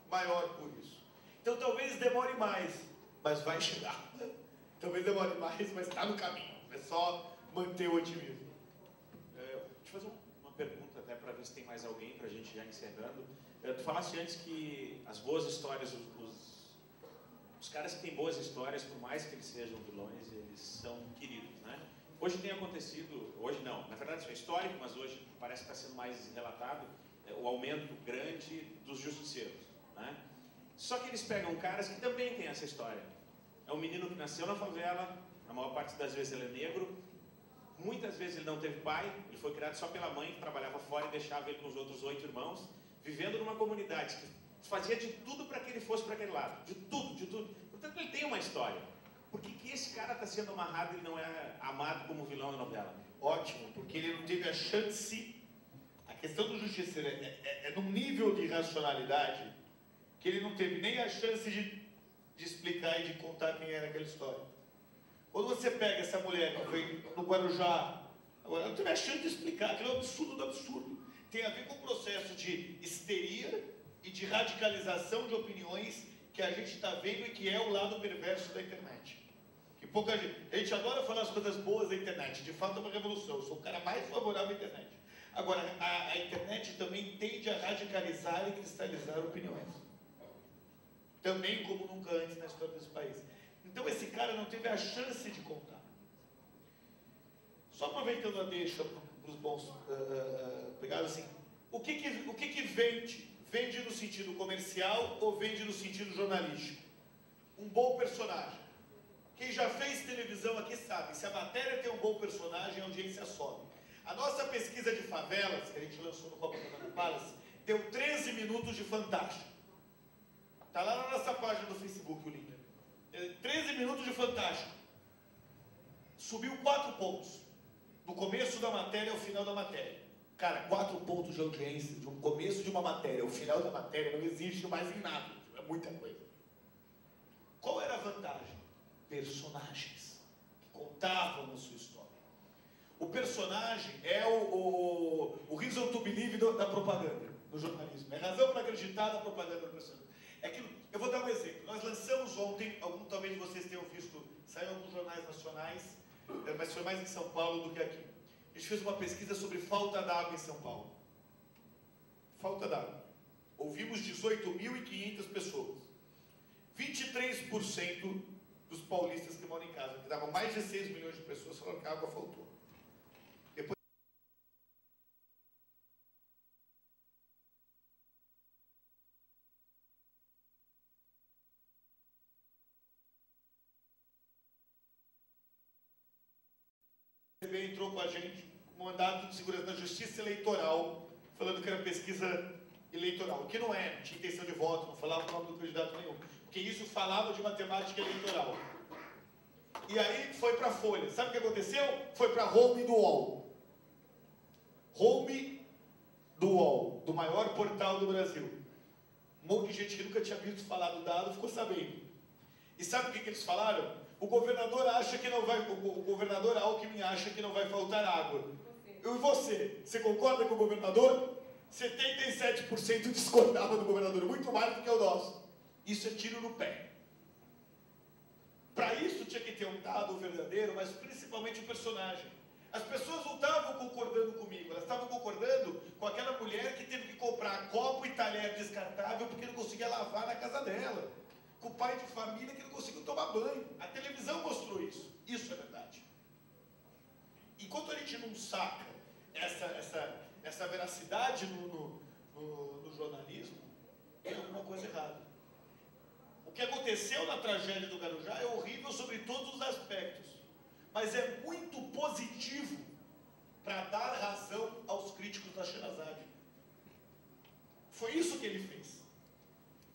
maior por isso. Então talvez demore mais, mas vai chegar. Talvez demore mais, mas está no caminho. É só manter o otimismo. É, deixa eu fazer uma pergunta até para ver se tem mais alguém para a gente já encerrando. É, tu falaste antes que as boas histórias, os, os, os, caras que têm boas histórias, por mais que eles sejam vilões, eles são queridos, né? Hoje tem acontecido, hoje não, na verdade isso é histórico, mas hoje parece que está sendo mais relatado, é, o aumento grande dos justiceiros, né? Só que eles pegam caras que também têm essa história. É um menino que nasceu na favela, a maior parte das vezes ele é negro, muitas vezes ele não teve pai, ele foi criado só pela mãe que trabalhava fora e deixava ele com os outros oito irmãos, vivendo numa comunidade que fazia de tudo para que ele fosse para aquele lado, de tudo, de tudo. Portanto, ele tem uma história. Por que, que esse cara está sendo amarrado e não é amado como vilão da novela? Ótimo, porque ele não teve a chance. A questão do justiceiro é, é, é num nível de racionalidade que ele não teve nem a chance de, de explicar e de contar quem era aquela história. Quando você pega essa mulher que foi no Guarujá, agora não teve a chance de explicar, aquilo é um absurdo do absurdo. Tem a ver com o processo de histeria e de radicalização de opiniões que a gente está vendo e que é o lado perverso da internet. Que pouca gente, a gente adora falar as coisas boas da internet, de fato é uma revolução, eu sou o cara mais favorável à internet. Agora, a, a internet também tende a radicalizar e cristalizar opiniões também como nunca antes na história desse país. Então esse cara não teve a chance de contar. Só aproveitando a deixa para os bons uh, uh, pegados assim, o que que, o que que vende? Vende no sentido comercial ou vende no sentido jornalístico? Um bom personagem. Quem já fez televisão aqui sabe, se a matéria tem um bom personagem, a audiência sobe. A nossa pesquisa de favelas, que a gente lançou no Copacabana Palace, deu 13 minutos de fantástico. Está lá na nossa página do Facebook o link. 13 é, minutos de fantástico. Subiu 4 pontos. Do começo da matéria ao final da matéria. Cara, 4 pontos de audiência, de um começo de uma matéria ao final da matéria, não existe mais em nada. É muita coisa. Qual era a vantagem? Personagens que contavam a sua história. O personagem é o, o, o reason to believe da propaganda, do jornalismo. É razão para acreditar na propaganda do personagem. É que, eu vou dar um exemplo. Nós lançamos ontem, algum talvez vocês tenham visto, saiu em alguns jornais nacionais, eh, mas foi mais em São Paulo do que aqui. A gente fez uma pesquisa sobre falta d'água em São Paulo. Falta d'água. Ouvimos 18.500 pessoas. 23% dos paulistas que moram em casa, que davam mais de 6 milhões de pessoas, falaram que a água faltou. Entrou com a gente com de segurança da Justiça Eleitoral, falando que era pesquisa eleitoral, que não é, não tinha intenção de voto, não falava o nome do candidato nenhum, porque isso falava de matemática eleitoral. E aí foi para a Folha. Sabe o que aconteceu? Foi para a home do UOL. Home do UOL, do maior portal do Brasil. Um monte de gente que nunca tinha visto falar do dado ficou sabendo. E sabe o que, que eles falaram? O governador acha que não vai, o governador Alckmin acha que não vai faltar água. E você, você concorda com o governador? 77% discordava do governador, muito mais do que o nosso. Isso é tiro no pé. Para isso tinha que ter um dado verdadeiro, mas principalmente o personagem. As pessoas não estavam concordando comigo, elas estavam concordando com aquela mulher que teve que comprar copo e talher descartável porque não conseguia lavar na casa dela com o pai de família que não conseguiu tomar banho. A televisão mostrou isso. Isso é verdade. Enquanto a gente não saca essa, essa, essa veracidade no, no, no, no jornalismo, tem alguma coisa errada. O que aconteceu na tragédia do Garujá é horrível sobre todos os aspectos. mas é muito positivo para dar razão aos críticos da Sherazade. Foi isso que ele fez.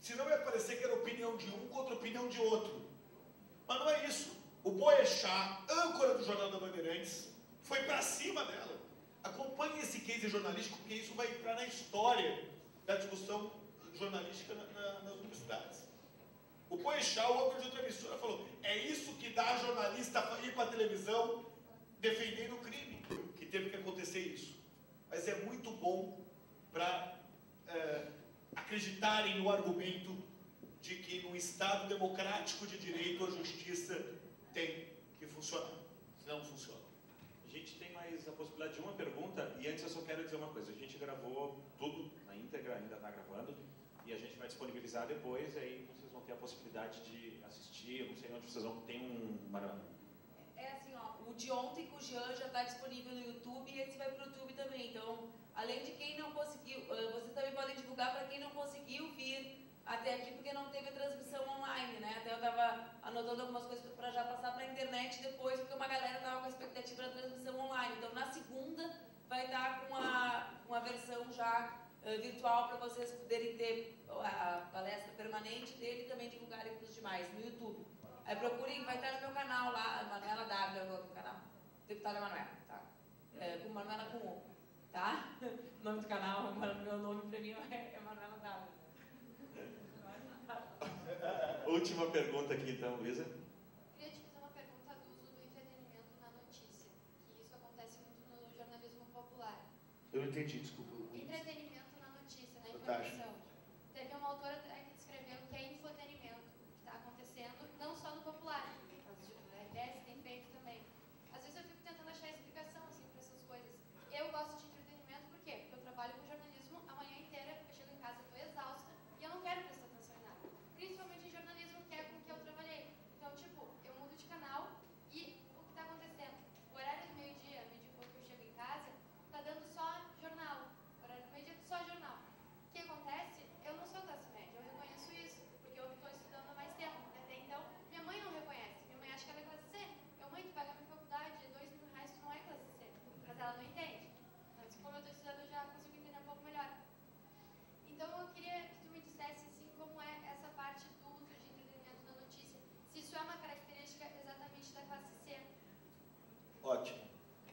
Senão ia parecer que era opinião de um contra opinião de outro. Mas não é isso. O Boechat, âncora do Jornal da Bandeirantes, foi para cima dela. Acompanhe esse case jornalístico, porque isso vai entrar na história da discussão jornalística na, na, nas universidades. O Boechat, o âncora de outra emissora, falou: é isso que dá a jornalista ir para a televisão defendendo o crime, que teve que acontecer isso. Mas é muito bom para é, acreditarem no argumento de que no Estado democrático de direito a justiça tem que funcionar. Senão não funciona. A gente tem mais a possibilidade de uma pergunta e antes eu só quero dizer uma coisa. A gente gravou tudo na íntegra, ainda está gravando e a gente vai disponibilizar depois e aí vocês vão ter a possibilidade de assistir. Eu não sei onde vocês vão. Tem um. É assim, ó, o de ontem com o Jean já está disponível no YouTube e esse vai para o YouTube também. Então, além de quem não conseguiu, vocês também podem divulgar para quem não conseguiu vir até aqui porque não teve a transmissão online, né? Até eu estava anotando algumas coisas para já passar para a internet depois, porque uma galera estava com a expectativa da transmissão online. Então, na segunda, vai estar com a, com a versão já uh, virtual para vocês poderem ter a palestra permanente dele e também divulgarem para os demais no YouTube. Aí procurem, vai estar no meu canal lá, Manuela W, é o canal, Deputada Manuela, tá? É, com Manuela com O, tá? O nome do canal, meu nome para mim é, é Manuela W. Última pergunta aqui então, Luísa. Queria te fazer uma pergunta do uso do entretenimento na notícia, que isso acontece muito no jornalismo popular. Eu não entendi, desculpa. Entretenimento na notícia, na Fantástico. informação. Teve uma autora que descreveu que é infotenimento, que está acontecendo não só no popular, mas o RBS tem feito também. Às vezes eu fico tentando achar explicação assim, para essas coisas. Eu gosto de entretenimento por quê? Porque eu trabalho com jornalismo a manhã inteira, eu chego em casa, estou exausta e eu não quero prestar atenção em nada. Principalmente em jornalismo, que é com que eu trabalhei. Então, tipo, eu mudo de canal e o que está acontecendo? O horário do meio-dia, meio-dia e pouco que eu chego em casa, tá dando só jornal. O horário do meio-dia, só jornal. O que acontece? Eu não sou classe média, eu reconheço isso, porque eu estou estudando há mais tempo. Até então, minha mãe não reconhece. Minha mãe acha que ela é classe C. Eu, mãe, tu paga minha faculdade, é dois mil reais, tu não é classe C. Mas ela não entende. Mas como eu estou estudando, eu já consigo entender um pouco melhor. Então, eu queria que tu me dissesse, assim, como é essa parte do uso de entretenimento na notícia. Se isso é uma característica exatamente da classe C. Ótimo.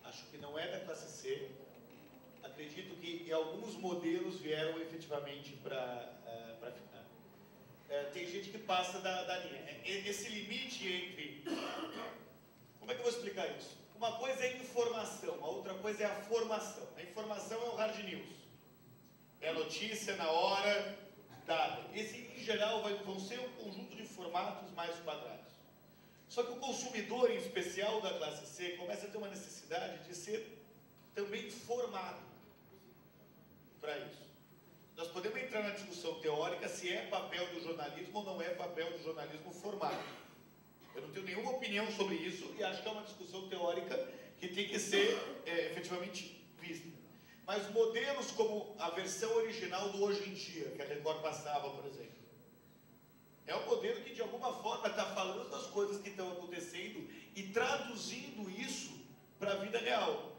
Acho que não é da classe C. Acredito que alguns modelos vieram efetivamente para ficar. É, tem gente que passa da, da linha. É, Esse limite entre. Como é que eu vou explicar isso? Uma coisa é informação, a outra coisa é a formação. A informação é o hard news. É a notícia na hora dada. Esse, em geral, vai, vão ser um conjunto de formatos mais quadrados. Só que o consumidor, em especial da classe C, começa a ter uma necessidade de ser também formado para isso. Nós podemos entrar na discussão teórica se é papel do jornalismo ou não é papel do jornalismo formado. Eu não tenho nenhuma opinião sobre isso e acho que é uma discussão teórica que tem que ser é, efetivamente vista. Mas modelos como a versão original do Hoje em Dia, que a Record passava, por exemplo, é um modelo que de alguma forma está falando das coisas que estão acontecendo e traduzindo isso para a vida real.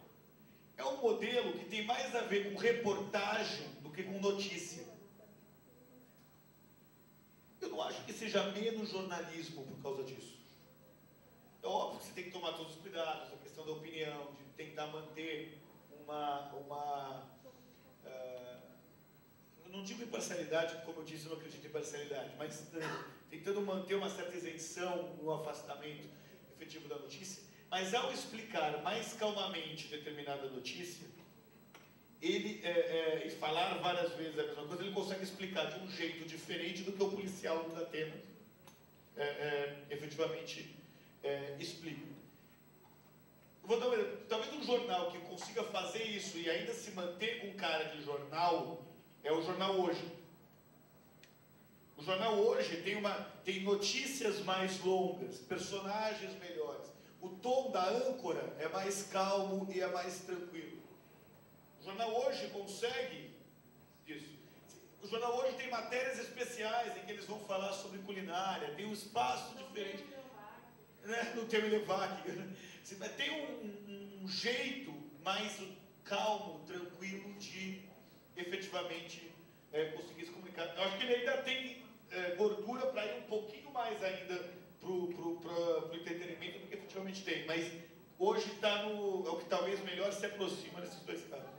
É um modelo que tem mais a ver com reportagem que com notícia. Eu não acho que seja menos jornalismo por causa disso. É óbvio que você tem que tomar todos os cuidados, a questão da opinião, de tentar manter uma. uma uh, eu não digo imparcialidade, como eu disse, eu não acredito em imparcialidade, mas uh, tentando manter uma certa isenção no afastamento efetivo da notícia. Mas ao explicar mais calmamente determinada notícia, ele é, é, falar várias vezes a mesma coisa, ele consegue explicar de um jeito diferente do que o policial do Datena é, efetivamente explica. Vou dar um. Talvez um jornal que consiga fazer isso e ainda se manter com cara de jornal é o jornal hoje. O jornal hoje tem, uma, tem notícias mais longas, personagens melhores. O tom da âncora é mais calmo e é mais tranquilo. O jornal hoje consegue isso. O jornal hoje tem matérias especiais em que eles vão falar sobre culinária, tem um espaço diferente. né, no elevar Você vai ter um, um, um jeito mais calmo, tranquilo de efetivamente é, conseguir se comunicar. Eu acho que ele ainda tem é, gordura para ir um pouquinho mais ainda para o entretenimento do que efetivamente tem, mas hoje está no. é o que talvez melhor se aproxima nesses dois casos.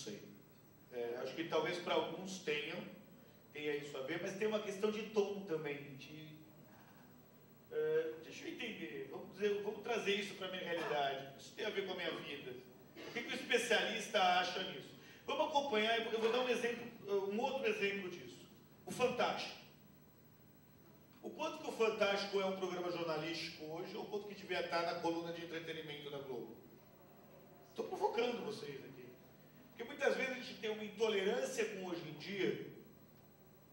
sei. É, acho que talvez para alguns tenham, tenha isso a ver, mas tem uma questão de tom também. De, é, deixa eu entender, vamos, dizer, vamos trazer isso para a minha realidade. Isso tem a ver com a minha vida. O que, que o especialista acha nisso? Vamos acompanhar, eu vou dar um exemplo, um outro exemplo disso. O Fantástico. O quanto que o Fantástico é um programa jornalístico hoje, ou o quanto que devia estar na coluna de entretenimento da Globo? Estou provocando vocês aqui. Porque muitas vezes a gente tem uma intolerância com hoje em dia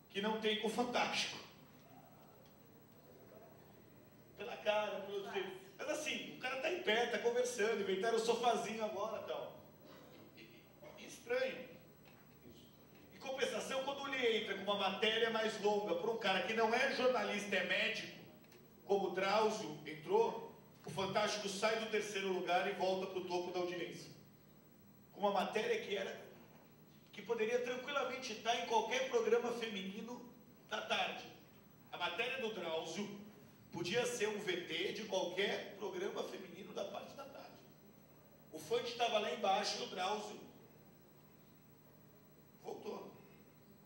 que não tem com o fantástico. Pela cara, pelo jeito. Mas assim, o cara está em pé, está conversando, inventaram o sofazinho agora tal. estranho. Em compensação, quando ele entra com uma matéria mais longa para um cara que não é jornalista, é médico, como o Drauzio entrou, o Fantástico sai do terceiro lugar e volta para o topo da audiência uma matéria que era que poderia tranquilamente estar em qualquer programa feminino da tarde. A matéria do Drauzio podia ser um VT de qualquer programa feminino da parte da tarde. O funk estava lá embaixo e o Drauzio voltou.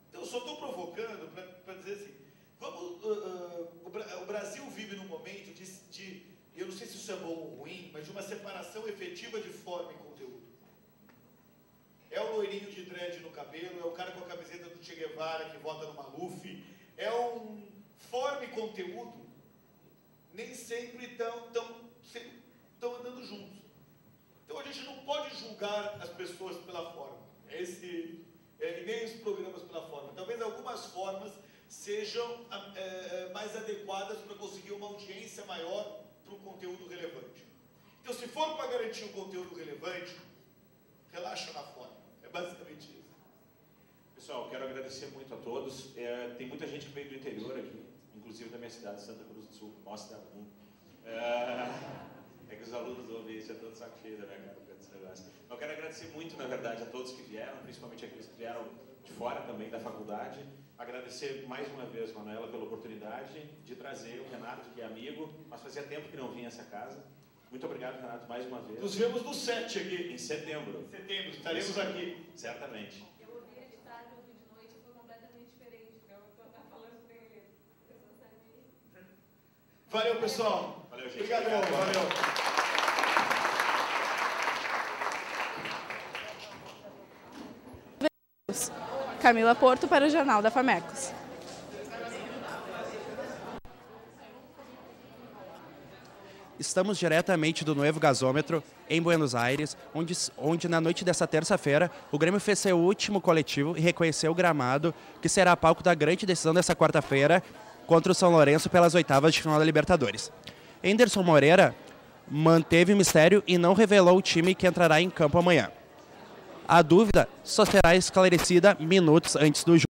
Então eu só estou provocando para dizer assim, vamos, uh, uh, o, Brasil vive num momento de, de, eu não sei se isso é bom ou ruim, mas de uma separação efetiva de forma e conteúdo. É o loirinho de dread no cabelo, é o cara com a camiseta do Che Guevara que vota no Maluf, é um forma e conteúdo, nem sempre estão tão, tão andando juntos. Então a gente não pode julgar as pessoas pela forma, esse, é, nem os programas pela forma. Talvez algumas formas sejam é, é mais adequadas para conseguir uma audiência maior para um conteúdo relevante. Então, se for para garantir um conteúdo relevante, relaxa na forma basicamente isso. Pessoal, quero agradecer muito a todos. É, tem muita gente que veio do interior aqui, inclusive da minha cidade, Santa Cruz do Sul. Mostra um. É, é que os alunos ouvem isso, é todo saco cheio da cara. Eu quero agradecer muito, na verdade, a todos que vieram, principalmente aqueles que vieram de fora também da faculdade. Agradecer mais uma vez, Manuela, pela oportunidade de trazer o Renato, que é amigo, mas fazia tempo que não vinha a essa casa. Muito obrigado, Renato, mais uma vez. Nos vemos no 7 aqui. Em setembro. Em setembro, estaremos Isso. aqui. Certamente. Eu ouvi ele de tarde, eu ouvi de noite, foi completamente diferente. Eu estou falando dele. Valeu, pessoal. Valeu, gente. Obrigadão, valeu. Camila Porto para o Jornal da Famecos. Estamos diretamente do Novo Gasômetro, em Buenos Aires, onde, onde na noite dessa terça-feira o Grêmio fez seu último coletivo e reconheceu o gramado, que será palco da grande decisão dessa quarta-feira contra o São Lourenço pelas oitavas de final da Libertadores. Anderson Moreira manteve o mistério e não revelou o time que entrará em campo amanhã. A dúvida só será esclarecida minutos antes do jogo.